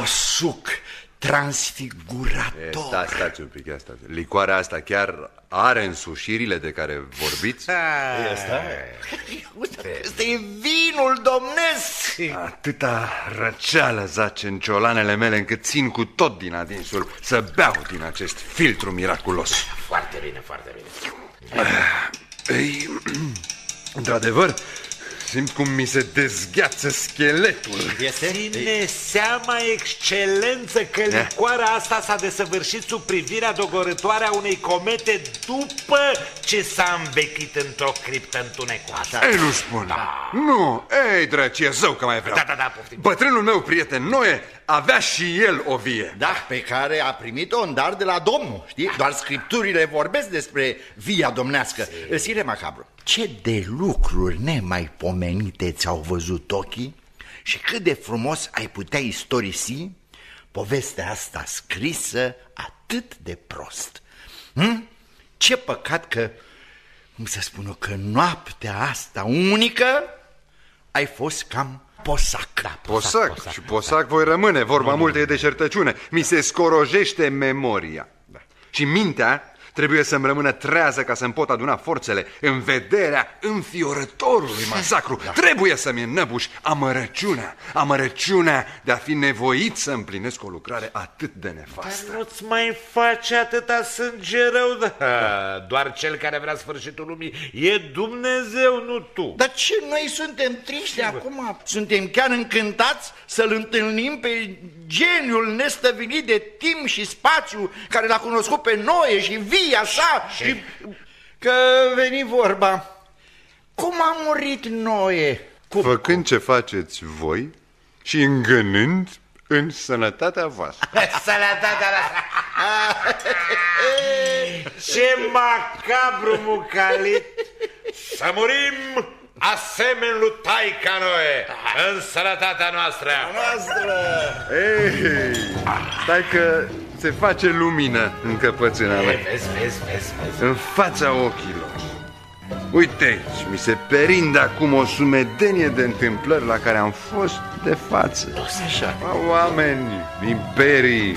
O suc transfigurator. Da, stați un pic, ia stați. Licoarea asta chiar are însușirile de care vorbiți? Asta Ăsta e vinul domnesc. Atâta răceală zace în ciolanele mele încât țin cu tot din adinsul să beau din acest filtru miraculos. Foarte bine, foarte bine. Ei, într-adevăr, simt cum mi se dezgheață scheletul. Este? Ține seama, excelență, că licoarea asta s-a desăvârșit sub privirea dogorătoare a unei comete după ce s-a învechit într-o criptă întunecoasă. Ei, nu spun. Da. Nu, ei, drăci, e zău că mai vreau. Da, da, da, poftim. Bătrânul meu prieten Noe avea și el o vie. Da, pe care a primit-o în dar de la Domnul, știi? Doar scripturile vorbesc despre via domnească. Sire Macabru, ce de lucruri nemaipomenite ți-au văzut ochii și cât de frumos ai putea istorisi povestea asta scrisă atât atât de prost. Hm? Ce păcat că, cum să spun eu, că noaptea asta unică ai fost cam posac. Da, Posac, posac, și posac voi rămâne, vorba multă e deșertăciune. Mi se scorojește memoria. Da. Și mintea trebuie să-mi rămână trează ca să-mi pot aduna forțele în vederea înfiorătorului masacru. Da. Trebuie să-mi înnăbuș amărăciunea, amărăciunea de a fi nevoit să împlinesc o lucrare atât de nefastă. Dar nu-ți mai face atâta sânge rău, da. Doar cel care vrea sfârșitul lumii e Dumnezeu, nu tu. Dar ce, noi suntem triști acum? Suntem chiar încântați să-l întâlnim pe geniul nestăvilit de timp și spațiu care l-a cunoscut pe Noe și via sa și... Că veni vorba. Cum a murit Noe? Cum? Făcând ce faceți voi și îngânând în sănătatea voastră. Sănătatea la... Ce macabru mucalit! Să murim asemeni lui taica Noe, în sănătatea noastră. Noastră! Ei, stai că se face lumină în căpățâna mea. Vezi, vezi, vezi, vezi. În fața ochilor. Uite aici, mi se perinde acum o sumedenie de întâmplări la care am fost de față. Așa. Oameni, imperii,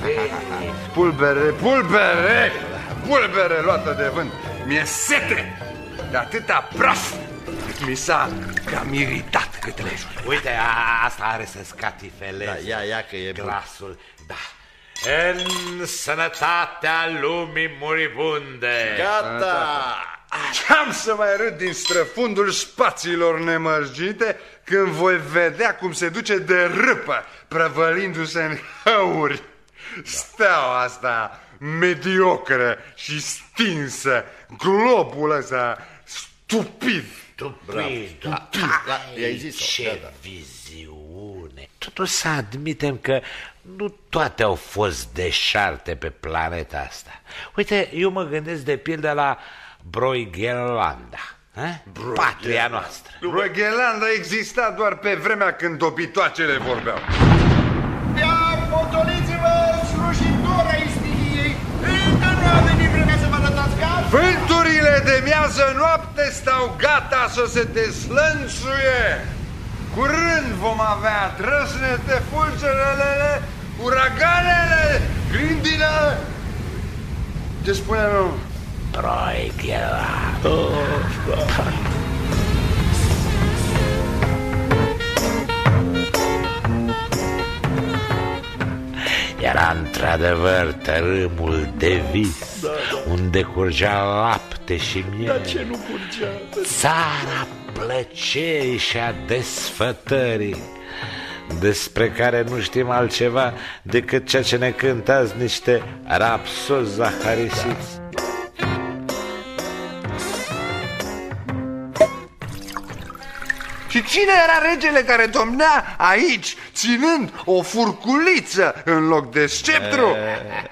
pulbere, pulbere, pulbere luată de vânt. Mi-e sete de atâta praf mi s-a cam iritat câtele Uite, a, asta are să scatifele. Da, ia, ia că e bun. glasul. Da. În sănătatea lumii muribunde. Gata! Ce-am să mai râd din străfundul spațiilor nemărgite când voi vedea cum se duce de râpă, prăvălindu-se în hăuri. Steaua asta mediocră și stinsă, globul ăsta stupid. Stupid. Da, da, i-ai zis-o, Ce da, da. viziune. Totuși să admitem că nu toate au fost deșarte pe planeta asta. Uite, eu mă gândesc de pildă la Broigelanda. eh? Patria noastră. Brughelanda exista doar pe vremea când dobitoacele vorbeau. Ia, potoliți-vă, slujitori ai stiliei! Încă nu a venit vremea să vă arătați gata! Vânturile de miază noapte stau gata să se deslănțuie. Curând vom avea trăsnete, fulgerele, uraganele, grindină. Ce spune nu? Broigelanda. Era într-adevăr tărâmul de vis Unde curgea lapte și miere Dar ce nu curgea? Țara plăcerii și a desfătării despre care nu știm altceva decât ceea ce ne cântați niște rapsozi zaharisiți. Și cine era regele care domnea aici, ținând o furculiță în loc de sceptru?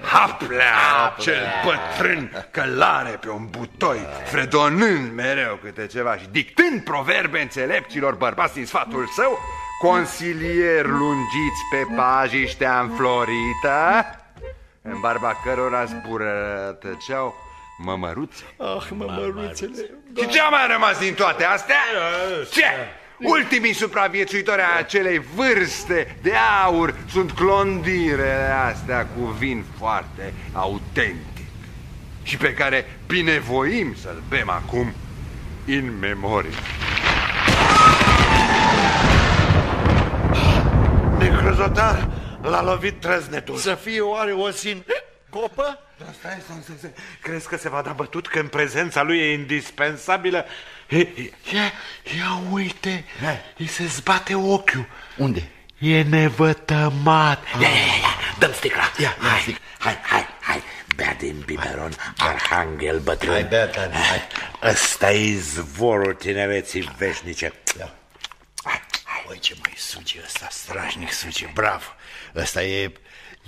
Haplea, cel bătrân călare pe un butoi, fredonând mereu câte ceva și dictând proverbe înțelepților bărbați din sfatul său, consilieri lungiți pe pajiștea înflorită, în barba cărora zbură tăceau mămăruțe. Ah, mămăruțele. Și ce a mai rămas din toate astea? Ce? Ultimii supraviețuitori a acelei vârste de aur sunt clondirele astea cu vin foarte autentic și pe care binevoim să-l bem acum in memorie. Necrăzotar l-a lovit trăznetul. Să fie oare o sin... Copă? Da, stai, stai, stai, stai. Crezi că se va da bătut că în prezența lui e indispensabilă? Ia, ia, ia uite, îi se zbate ochiul. Unde? E nevătămat. Ia, ia, ia, ia, dăm sticla. Ia, ia hai, sticla. hai, hai, hai, bea din biberon, arhanghel bătrân. Hai, bea, Tani, hai. Ăsta e izvorul tinereții veșnice. Ia. Oi, ce mai suge ăsta, strașnic suge, bravo. Ăsta e...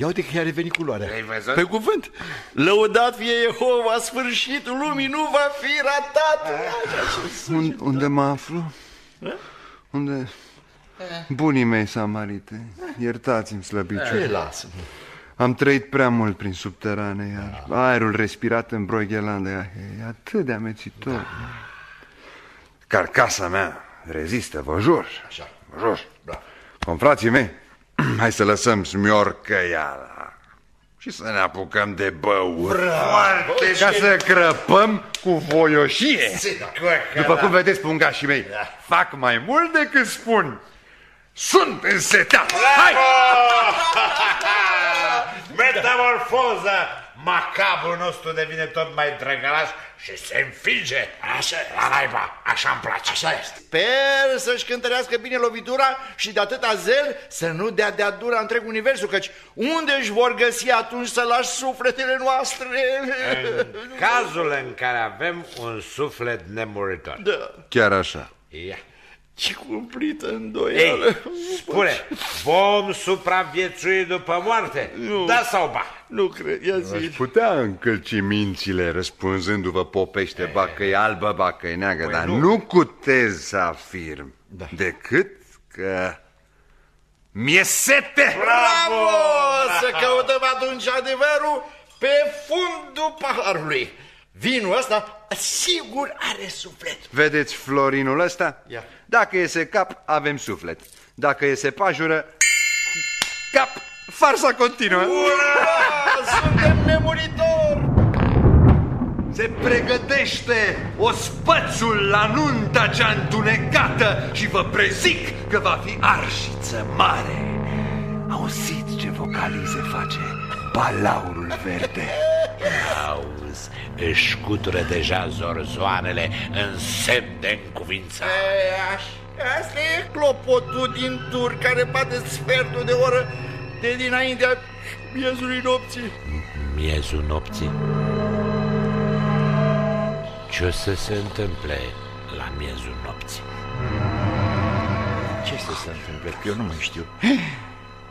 Ia uite că i-a revenit culoarea. Ai văzut? Pe cuvânt. Lăudat fie Jehova, sfârșitul lumii nu va fi ratat. Unde, unde mă aflu? Unde... Bunii mei samarite, iertați-mi slăbiciune. Ce lasă? Am trăit prea mult prin subterane, iar aerul respirat în Broighelanda e atât de amețitor. Carcasa mea rezistă, vă jur. Așa. Vă jur. Da. Confrații mei, hai să lăsăm smiorcăiala și să ne apucăm de băut. Foarte Ca să crăpăm cu voioșie. După cum vedeți, pungașii mei, fac mai mult decât spun. Sunt însetat! Hai! Metamorfoză! Macabrul nostru devine tot mai drăgălaș și se înfinge. Așa este. La naiba, așa îmi place. Așa este. Sper să-și cântărească bine lovitura și de atâta zel să nu dea de dura întreg universul, căci unde își vor găsi atunci să lași sufletele noastre? În cazul în care avem un suflet nemuritor. Da. Chiar așa. Ia. Ce cumplită Ei, îndoială. spune, vom supraviețui după moarte? Nu. Da sau ba? Nu cred, ia Aș zi. putea încălci mințile răspunzându-vă popește, ba că e albă, ba că e neagră, dar nu cu tez să afirm, decât că mi-e sete! Bravo! Să căutăm atunci adevărul pe fundul paharului. Vinul ăsta sigur are suflet. Vedeți florinul ăsta? Ia. Dacă iese cap, avem suflet. Dacă iese pajură, cap, farsa continuă. Ura! Suntem nemuritori! Se pregătește ospățul la nunta cea întunecată și vă prezic că va fi arșiță mare. Auziți ce vocalize face balaurul verde? Auzi, își cutură deja zorzoanele în semn de încuvințare. E, aș- Asta e clopotul din tur care bate sfertul de oră de dinaintea miezului nopții. Miezul nopții. Ce o să se întâmple la miezul nopții? Ce să se întâmple? Că eu nu mai știu.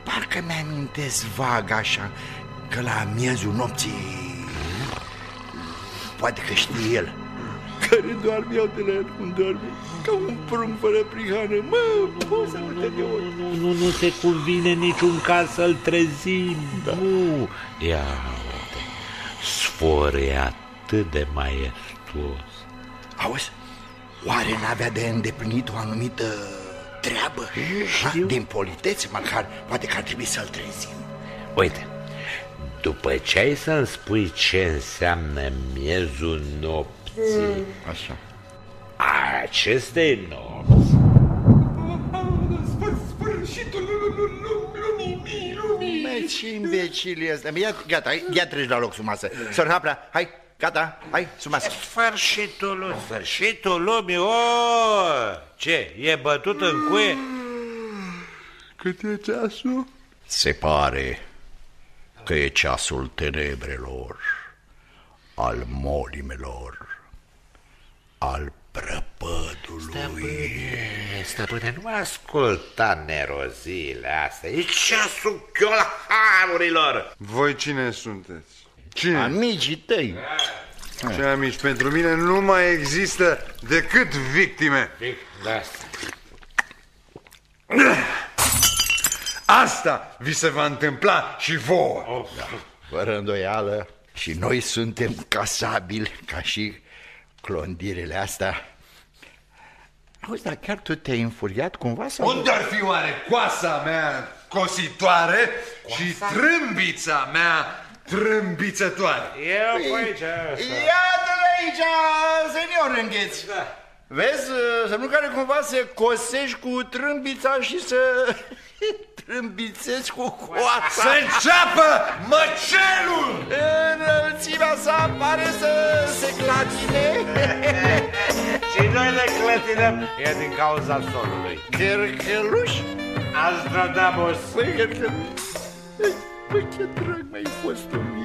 Parcă mi-amintesc vag așa că la miezul nopții poate că știe el care doarme, iau de la el cum doarme Ca un prunc fără prihană Mă, poți să uite de ori Nu, nu, nu te convine niciun caz să-l trezim. Da. Nu. Ia uite, sfor e atât de maestuos. Auzi, oare n-avea de îndeplinit o anumită treabă? Ha? Din politețe măcar, poate că ar trebui să-l trezim Uite, după ce ai să-mi spui ce înseamnă miezul nopții, Așa. Acestei nopți, Mă, ce imbecil este. Ia, Gata, hai, ia treci la loc sub masă Sor Hapla, hai, gata, hai, sub masă sfârșitul. Lui, sfârșitul lumii, o, ce, e bătut în cuie? Cât e ceasul? Se pare că e ceasul tenebrelor, al molimelor, al prăpădului. Stăpâne, stăpâne, nu asculta nerozile astea, e ceasul chiolharurilor. Voi cine sunteți? Cine? Amicii tăi. Ce amici? Pentru mine nu mai există decât victime. Da, Asta vi se va întâmpla și vouă. Fără îndoială, și noi suntem casabili ca și clondirele astea. Auzi, dar chiar tu te-ai înfuriat cumva? Sau... Unde ar fi oare coasa mea cositoare și trâmbița mea trâmbițătoare? Eu pe aici Iată-l aici, senior îngheți. Da. Vezi, să nu care cumva să cosești cu trâmbița și să trâmbițezi cu coasa. Să înceapă măcelul! Înălțimea sa pare să se clatine. Și noi ne clătinăm, e din cauza solului. Cărcăluș? Astrodamus. Băi, cărcăluș. Băi, ce drag mai fost tu mie, băi, cărcăluș.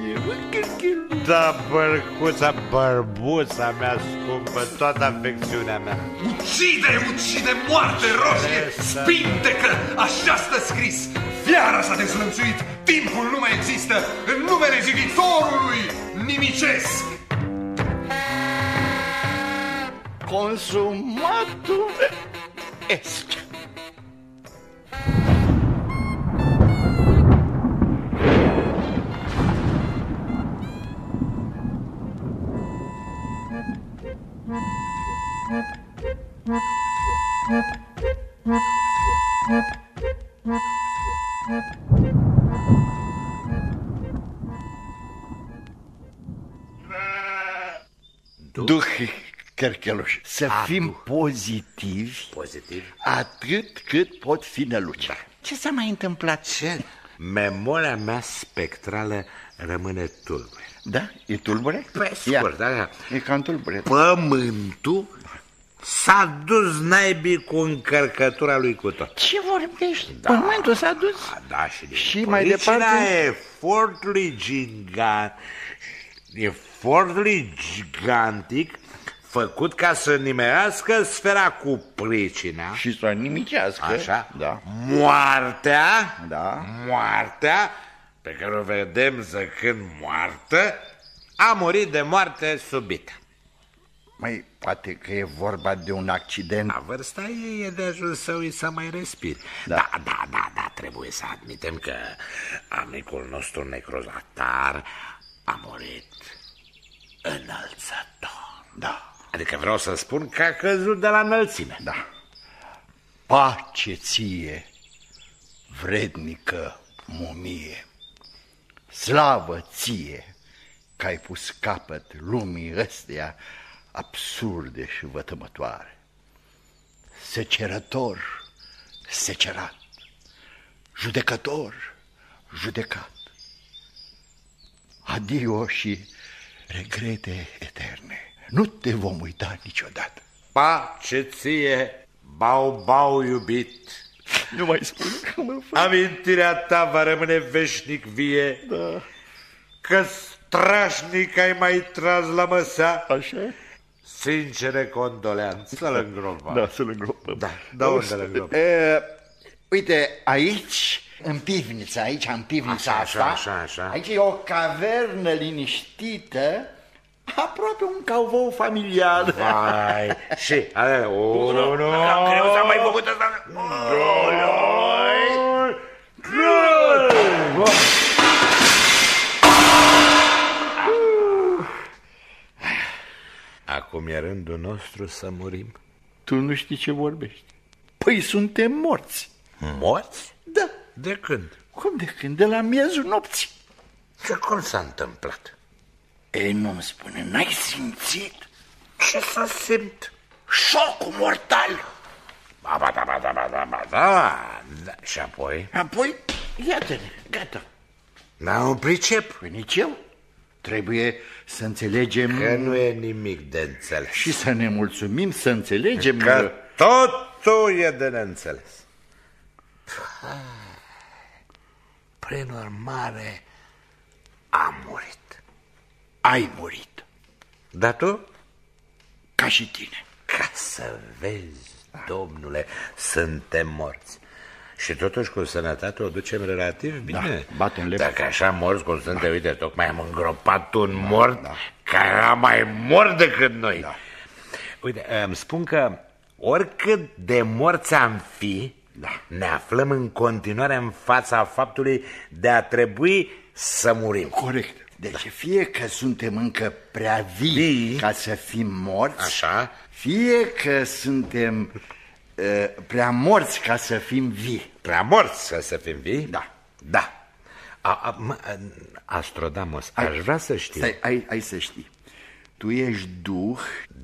Da, bărcuța, bărbuța mea scumpă, toată afecțiunea mea. Ucide, ucide, moarte roșie, spintecă, așa stă scris. Fiara s-a dezlănțuit, timpul nu mai există, în numele ziditorului nimicesc. Consumatul est. Duh Cărcheluș, să Adu. fim pozitivi, pozitivi atât cât pot fi nălucea. Ce s-a mai întâmplat? Ce? Memoria mea spectrală rămâne tulbure. Da? E tulbure? Pe scurt, da, da. E cam tulbure. Pământul s-a dus naibii cu încărcătura lui cu tot. Ce vorbești? Pământul s-a dus? A, da, și, din Și mai pricina departe? efortului gigant, efortului gigantic făcut ca să nimerească sfera cu pricina. Și să o nimicească. Așa? Da. Moartea, Da. moartea, pe care o vedem zăcând moartă, a murit de moarte subită. Mai poate că e vorba de un accident. La vârsta ei e de ajuns să îi să mai respiri. Da. da, da, da, da, trebuie să admitem că amicul nostru necrozatar a murit înălțător. Da. Adică vreau să spun că a căzut de la înălțime. Da. Pace ție, vrednică mumie. Slavă ție că ai pus capăt lumii ăsteia absurde și vătămătoare. Secerător, secerat, judecător, judecat. Adio și regrete eterne. Nu te vom uita niciodată. Pace ție, bau-bau iubit. Nu mai spun că mă Amintirea ta va rămâne veșnic vie. Da. Că strașnic ai mai tras la măsa. Așa? Sincere condoleanțe. Să-l îngropăm. Da, să-l îngropăm. Da, da unde l îngropăm? E, uite, aici, în pivniță, aici, în pivnița Așa, asta, așa, așa, așa. aici e o cavernă liniștită, aproape un cavou familial. Vai, și, ale, unu, nu, Am greu s-a mai făcut asta. Acum e rândul nostru să murim. Tu nu știi ce vorbești. Păi suntem morți. Morți? Da. De când? Cum de când? De la miezul nopții. Ce cum s-a întâmplat? Ei, nu-mi spune, n-ai simțit Ce să simt? șocul mortal? Ba, ba, da, ba, da, ba, da, ba, da. da. Și apoi? Apoi, iată-ne, gata. Da, nu pricep. Păi nici eu. Trebuie să înțelegem Că nu e nimic de înțeles. și să ne mulțumim, să înțelegem Că totul e de neînțeles. Prin urmare, am murit. Ai murit, Dar tu? ca și tine. Ca să vezi, domnule, suntem morți. Și totuși cu sănătate o ducem relativ bine. Da, batem lemn. Dacă așa morți cum suntem, uite, tocmai am îngropat un mort da, care era mai mort decât noi. Da. Uite, îmi spun că oricât de morți am fi, Da. ne aflăm în continuare în fața faptului de a trebui să murim. Corect. Deci fie că suntem încă prea vii Vii. ca să fim morți, Așa? fie că suntem uh, prea morți ca să fim vii. Prea morți să să fim vii? Da. Da. A, a, mă, Astrodamos, aș vrea să știu. Stai, ai, ai să știi. Tu ești duh.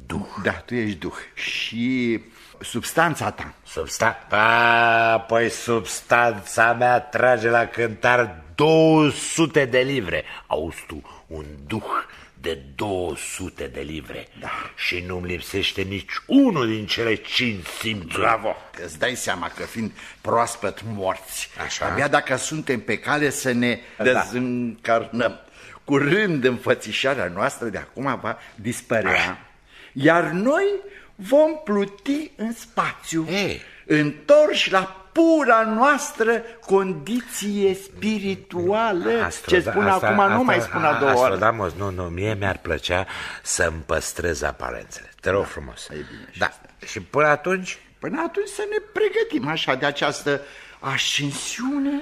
Duh. Da, tu ești duh. Și substanța ta. Substa... A, păi substanța mea trage la cântar 200 de livre. Auzi tu, un duh de 200 de livre. Da. Și nu-mi lipsește nici unul din cele cinci simțuri. Bravo! Că îți dai seama că fiind proaspăt morți, Așa. abia dacă suntem pe cale să ne Da. dezîncarnăm, curând înfățișarea noastră de acum va dispărea, iar noi vom pluti în spațiu, Ei. Întorși la pura noastră condiție spirituală. Ce spun acum nu mai spun a doua oară. Astrodamos, nu, nu, mie mi-ar plăcea să-mi păstrez aparențele. Te rog frumos. e bine și da. Și până atunci? Până atunci să ne pregătim așa de această ascensiune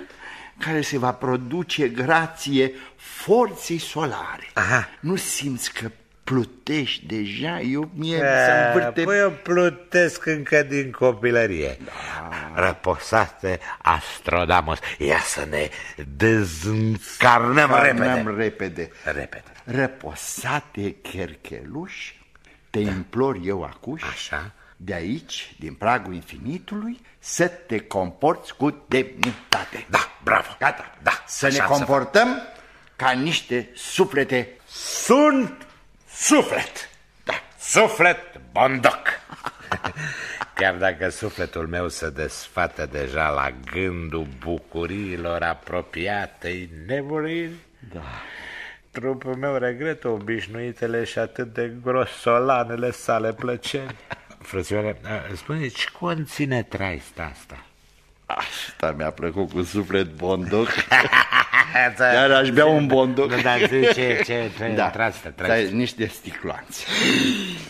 care se va produce grație forței solare. Aha. Nu simți că plutești deja, eu mie să învârte... Păi eu plutesc încă din copilărie. Da. Răposate Astrodamos. Ia să ne dezîncarnăm repede. repede. Repede. Răposate chercheluș, te implor eu acuși, Așa. de aici, din pragul infinitului, să te comporți cu demnitate. Da, bravo. Gata, Da, să așa ne să comportăm ca niște suflete. Sunt suflet. Da, suflet bondoc. Chiar dacă sufletul meu se desfată deja la gândul bucuriilor apropiatei nemuriri, da. trupul meu regretă obișnuitele și atât de grosolanele sale plăceri. Frățioare, spune ce conține traista asta? Asta mi-a plăcut cu suflet bondoc. Chiar aș bea un bondoc. Da, da, zi, ce, ce, ce, da. trastă, Dar trastă. niște sticloanțe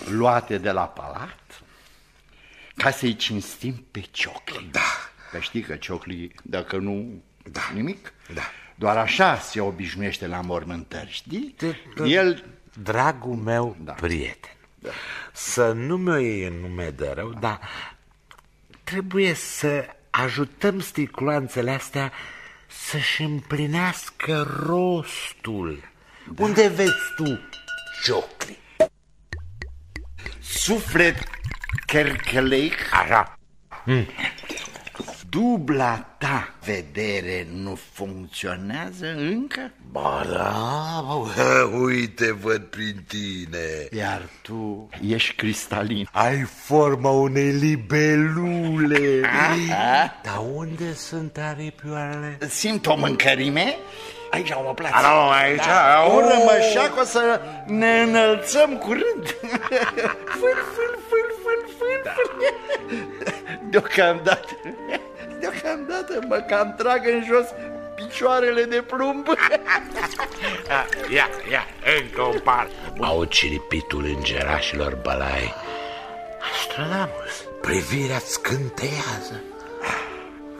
luate de la palat ca să-i cinstim pe ciocli. Da. Că știi că cioclii, dacă nu Da. nimic, Da. doar așa se obișnuiește la mormântări, știi? El, Dragul meu Da. prieten, să nu mi-o iei în nume de rău, dar trebuie să ajutăm sticloanțele astea să-și împlinească rostul. Da. Unde vezi tu ciocli? suflet kerkeleic, Așa. Dubla ta vedere nu funcționează încă? Ba da, bă, uite, văd prin tine. Iar tu ești cristalin. Ai forma unei libelule. Dar unde sunt aripioarele? Simt o mâncărime? Aici au o plață. Alo, aici, Da, au. un rămășac o să ne înălțăm curând. Fâl, fâl, fâl, fâl, fâl, fâl. Deocamdată, deocamdată mă cam trag în jos picioarele de plumb. Ia, ia, încă un par. Au ciripitul îngerașilor bălai. Astronamus, privirea scânteiază.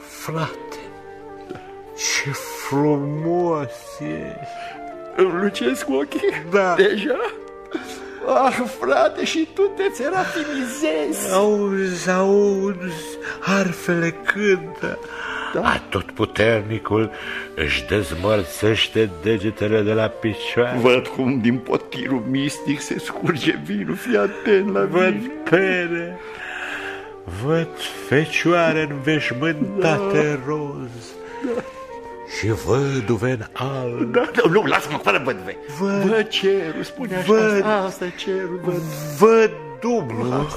Frate, ce frumos ești. Îmi lucesc ochii? Da. Deja? Ah, frate, și tu te serafinizezi. Auzi, auzi, arfele cântă. Da. Atotputernicul își dezmărțește degetele de la picioare. Văd cum din potirul mistic se scurge vinul, fii atent la Văd vin. pere, văd fecioare înveșmântate da. roz da. Și văduve în alb. Da, da, nu, lasă-mă, fără vădve. Văd. Văd cerul, spune așa, Văd. asta e cerul, văd. Văd dublu.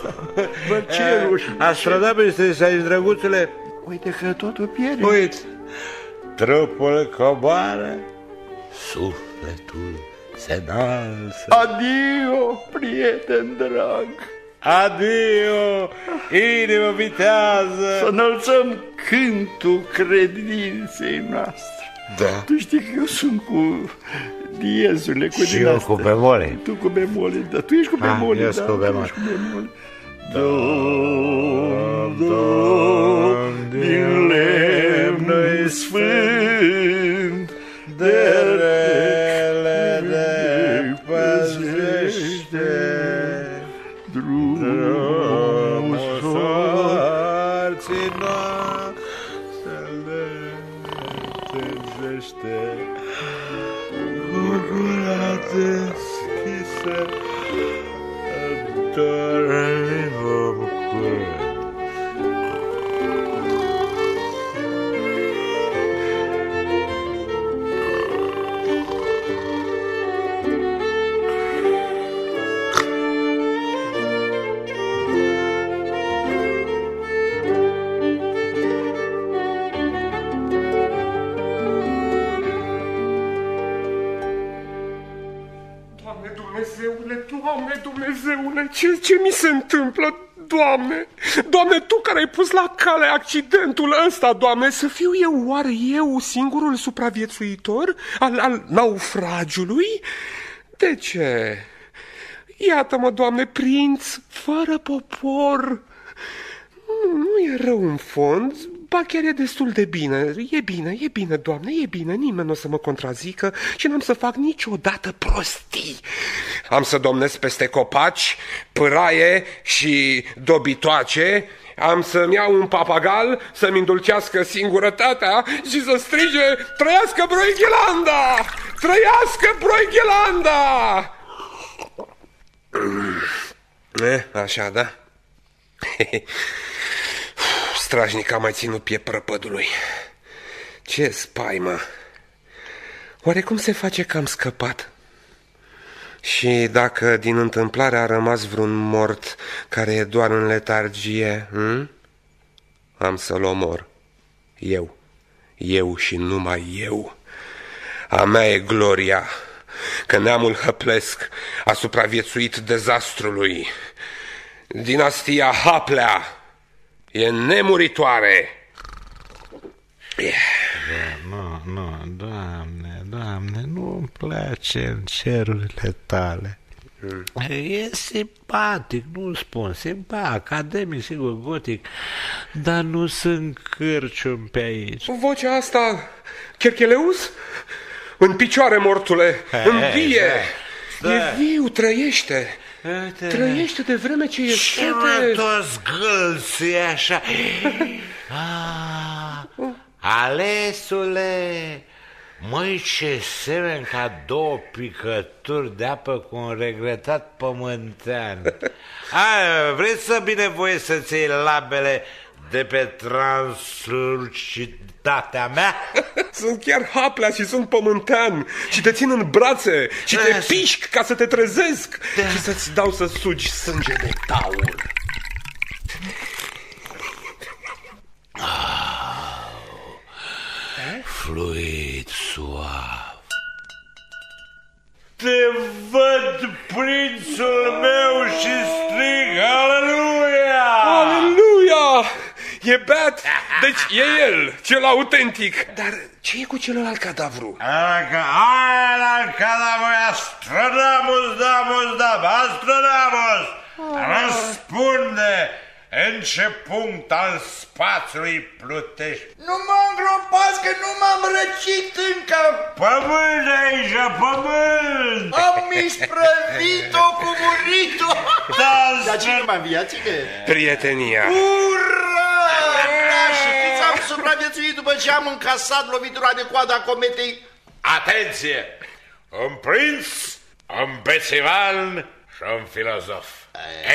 Văd cerul și... Astronabil este aici, drăguțule. Uite că totul pierde. Uite, trupul coboară, sufletul se înalță. Adio, prieten drag. Adio, inimă vitează. Să înălțăm cântul credinței noastre. Da. Tu știi că eu sunt cu diezurile, cu Și din eu astea. cu bemole. Tu cu bemole, dar tu ești cu Ah, bemole, eu da, sunt cu tu bemole. ești cu bemole. Domn, Domn, din lemnul sfânt, Dumnezeule, ce, ce mi se întâmplă, Doamne? Doamne, Tu care ai pus la cale accidentul ăsta, Doamne, să fiu eu, oare eu singurul supraviețuitor al, al naufragiului? De ce? Iată-mă, Doamne, prinț, fără popor. Nu, nu e rău în fond, Ba chiar e destul de bine, e bine, e bine, doamne, e bine, nimeni nu o să mă contrazică și n-am să fac niciodată prostii. Am să domnesc peste copaci, pâraie și dobitoace, am să-mi iau un papagal, să-mi îndulcească singurătatea și să strige Trăiască Broighelanda! Trăiască Broighelanda! Eh, așa, da? Strajnic a mai ținut pie prăpădului. Ce spaimă! Oare cum se face că am scăpat? Și dacă din întâmplare a rămas vreun mort care e doar în letargie, hm? am să-l omor. Eu. Eu și numai eu. A mea e gloria că neamul hăplesc a supraviețuit dezastrului. Dinastia Haplea e nemuritoare. Nu, nu, doamne, doamne, nu-mi place în cerurile tale. E simpatic, nu spun, simpatic, academic, sigur, gotic, dar nu sunt cârciumi pe aici. Vocea asta, Chercheleus? În picioare, mortule, învie! da. E viu, trăiește! Uite. Trăiește de vreme ce e Și mă sete! toți gâlții așa. Ah, alesule, măi ce semen ca două picături de apă cu un regretat pământean. Hai, vreți să binevoie să-ți iei labele de pe transluciditatea mea? Sunt chiar haplea și sunt pământean și te țin în brațe și te Da. pișc ca să te trezesc și să-ți dau să sugi sânge de taur. Fluid, suav. Te văd, prințul meu, și strig, aleluia! Aleluia! E Bat, deci e el, cel autentic. Dar ce e cu celălalt cadavru? Aia, aia, cadavru, astronamus, damus, dam, astronamus! Răspunde! În ce punct al spațiului plutești? Nu mă îngropați că nu m-am răcit încă. Pământ aici, pământ! Am isprăvit-o cu burito. Da, Dar cine m-a înviat, cine? Prietenia. Ura! Da, și fiți am supraviețuit după ce am încasat lovitura de coada cometei. Atenție! Un prinț, un bețivan și un filozof.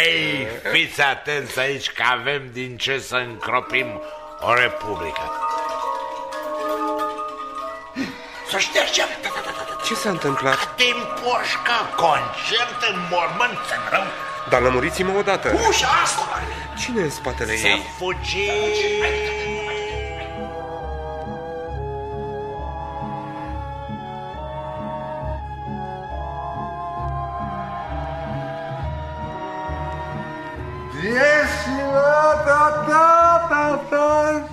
Ei, fiți atenți aici că avem din ce să încropim o republică. Să ștergem. Ce s-a întâmplat? Din poșcă, concert în mormânt, să rău. Dar lămuriți-mă odată. Ușa asta! Cine e în spatele Să ei? fugi! ta, ta, ta, ta,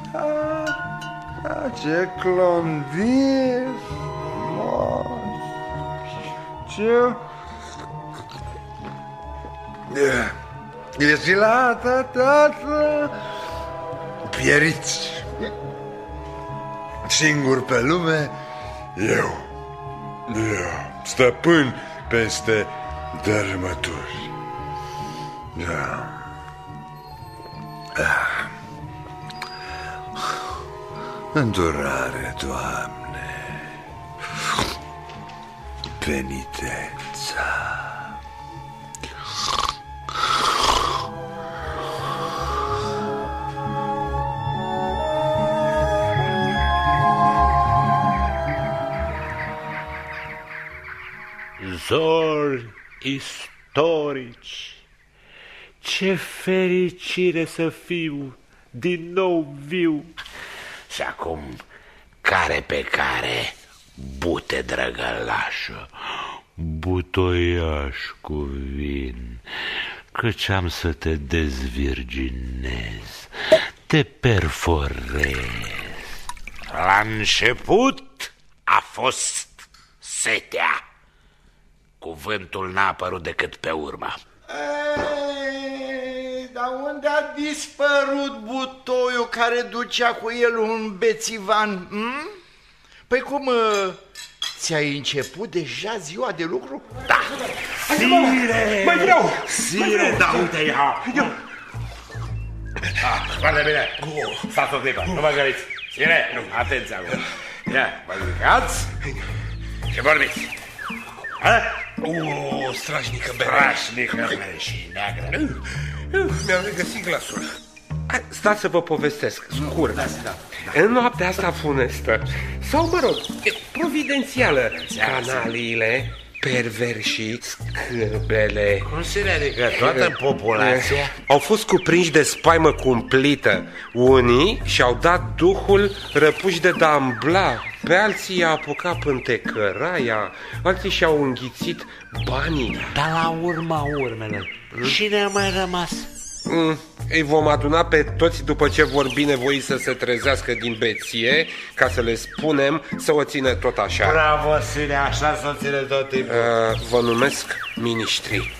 ta, ce clondir frumos, ce... Ești la ta, ta, ta, pieriți. Singur pe lume, eu, eu, stăpân peste dărâmături. Da. Ah. Îndurare, Doamne, penitența. Zori istorici, ce fericire să fiu din nou viu. Și acum, care pe care, bute drăgălașă, butoiaș cu vin, căci am să te dezvirginez, te perforez. La început a fost setea. Cuvântul n-a apărut decât pe urmă. Ei, dar unde a dispărut butoiul care ducea cu el un bețivan? Hm? Păi cum, uh, ți-ai început deja ziua de lucru? Da! Sire! Mai vreau! Sire, da, uite, ia! Ah, foarte bine! Stați o clipă, nu vă grăbiți! Sire, atenție acum! Ia, vă ridicați și vorbiți! Ha? O, strașnică bere. Strașnică bere și neagră. Mi-am regăsit glasul. Hai, Stați să vă povestesc, scurt. Da, da, da. În noaptea asta funestă, sau mă rog, providențială, canaliile, perverșiți, scârbele... Cum se adică toată populația? Au fost cuprinși de spaimă cumplită. Unii și-au dat duhul răpuși de dambla, pe alții i-a apucat pântecăraia, alții și-au înghițit banii. Dar la urma urmelor, cine a mai rămas? Mm, îi vom aduna pe toți după ce vor binevoi să se trezească din beție, ca să le spunem să o țină tot așa. Bravo, Sire, așa să ține tot timpul. Uh, vă numesc miniștri.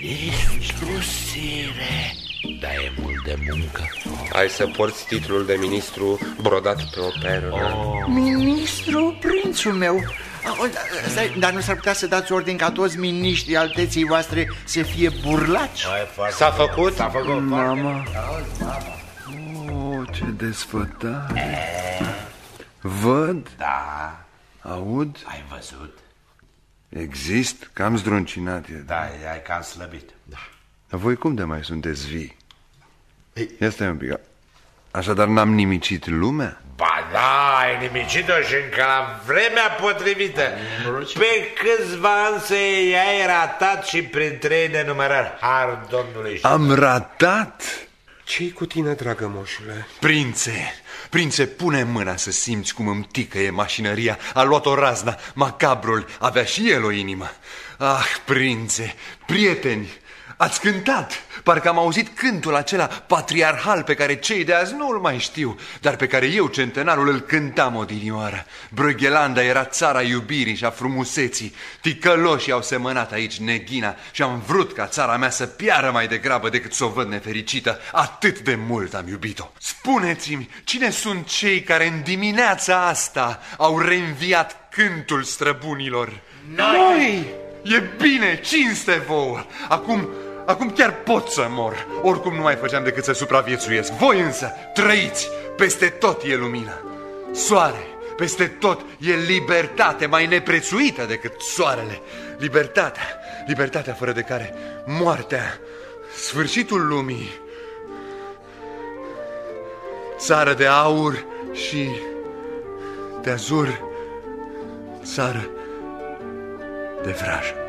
Ministru, sire, dar e mult de muncă. Ai să porți titlul de ministru brodat pe o perlă. Oh. Ministru, prințul meu. Ah, da, Stai, dar nu s-ar putea să dați ordin ca toți miniștrii alteții voastre să fie burlaci? S-a făcut? S-a făcut. Mama. Oh, ce desfătare. Văd, Da, aud, ai văzut? exist, cam zdruncinat e. Da, ai cam slăbit. Da. Dar voi cum de mai sunteți vii? Ia stai un pic. Așadar n-am nimicit lumea? Ba da, ai nimicit-o și încă la vremea potrivită. Pe câțiva ani să ai ratat și printre ei nenumărat. Har Domnului. Am ratat? Ce-i cu tine, dragă moșule? Prințe, prințe, pune mâna să simți cum îmi ticăie mașinăria. A luat-o razna, macabrul, avea și el o inimă. Ah, prințe, prieteni, ați cântat. Parcă am auzit cântul acela patriarhal pe care cei de azi nu-l mai știu, dar pe care eu, centenarul, îl cântam odinioară. Brăghelanda era țara iubirii și a frumuseții. Ticăloșii au semănat aici neghina și am vrut ca țara mea să piară mai degrabă decât să o văd nefericită. Atât de mult am iubit-o. Spuneți-mi, cine sunt cei care în dimineața asta au reînviat cântul străbunilor? Noi! E bine, cinste vouă! Acum, acum chiar pot să mor. Oricum nu mai făceam decât să supraviețuiesc. Voi însă trăiți, peste tot e lumină. Soare, peste tot e libertate mai neprețuită decât soarele. Libertatea, libertatea fără de care moartea, sfârșitul lumii. Țară de aur și de azur, țară de vraj.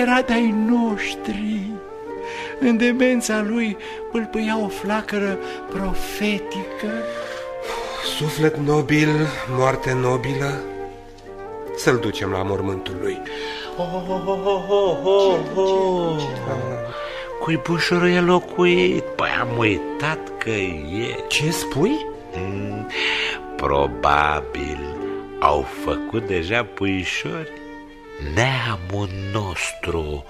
Era de-ai noștri. În demența lui pâlpâia o flacără profetică. Suflet nobil, moarte nobilă, să-l ducem la mormântul lui. Oh, oh, oh, oh, oh, oh. Cuibușorul e locuit. Păi am uitat că e. Ce spui? Mm, probabil au făcut deja puișori. Neamul nostru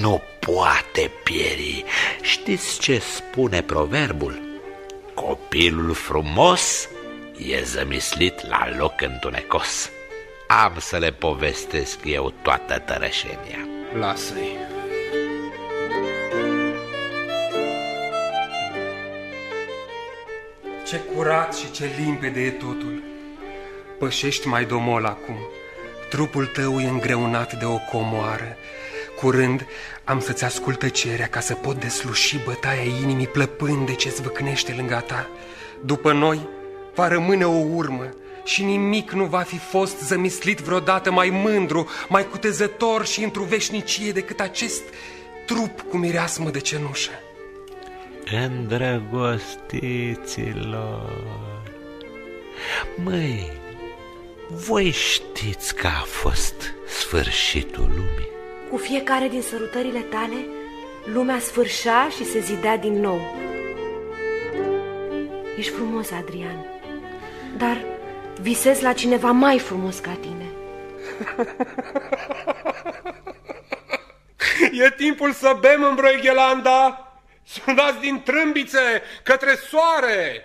nu poate pieri. Știți ce spune proverbul? Copilul frumos e zămislit la loc întunecos. Am să le povestesc eu toată tărășenia. Lasă-i. Ce curat și ce limpede e totul. Pășești mai domol acum. Trupul tău e îngreunat de o comoară. Curând am să-ți ascult tăcerea ca să pot desluși bătaia inimii plăpând de ce zvâcnește lângă ta. După noi va rămâne o urmă și nimic nu va fi fost zămislit vreodată mai mândru, mai cutezător și într-o veșnicie decât acest trup cu mireasmă de cenușă. Îndrăgostiților, măi, voi știți că a fost sfârșitul lumii? Cu fiecare din sărutările tale, lumea sfârșea și se zidea din nou. Ești frumos, Adrian, dar visezi la cineva mai frumos ca tine. E timpul să bem în Broighelanda! Soldați din trâmbițe către soare!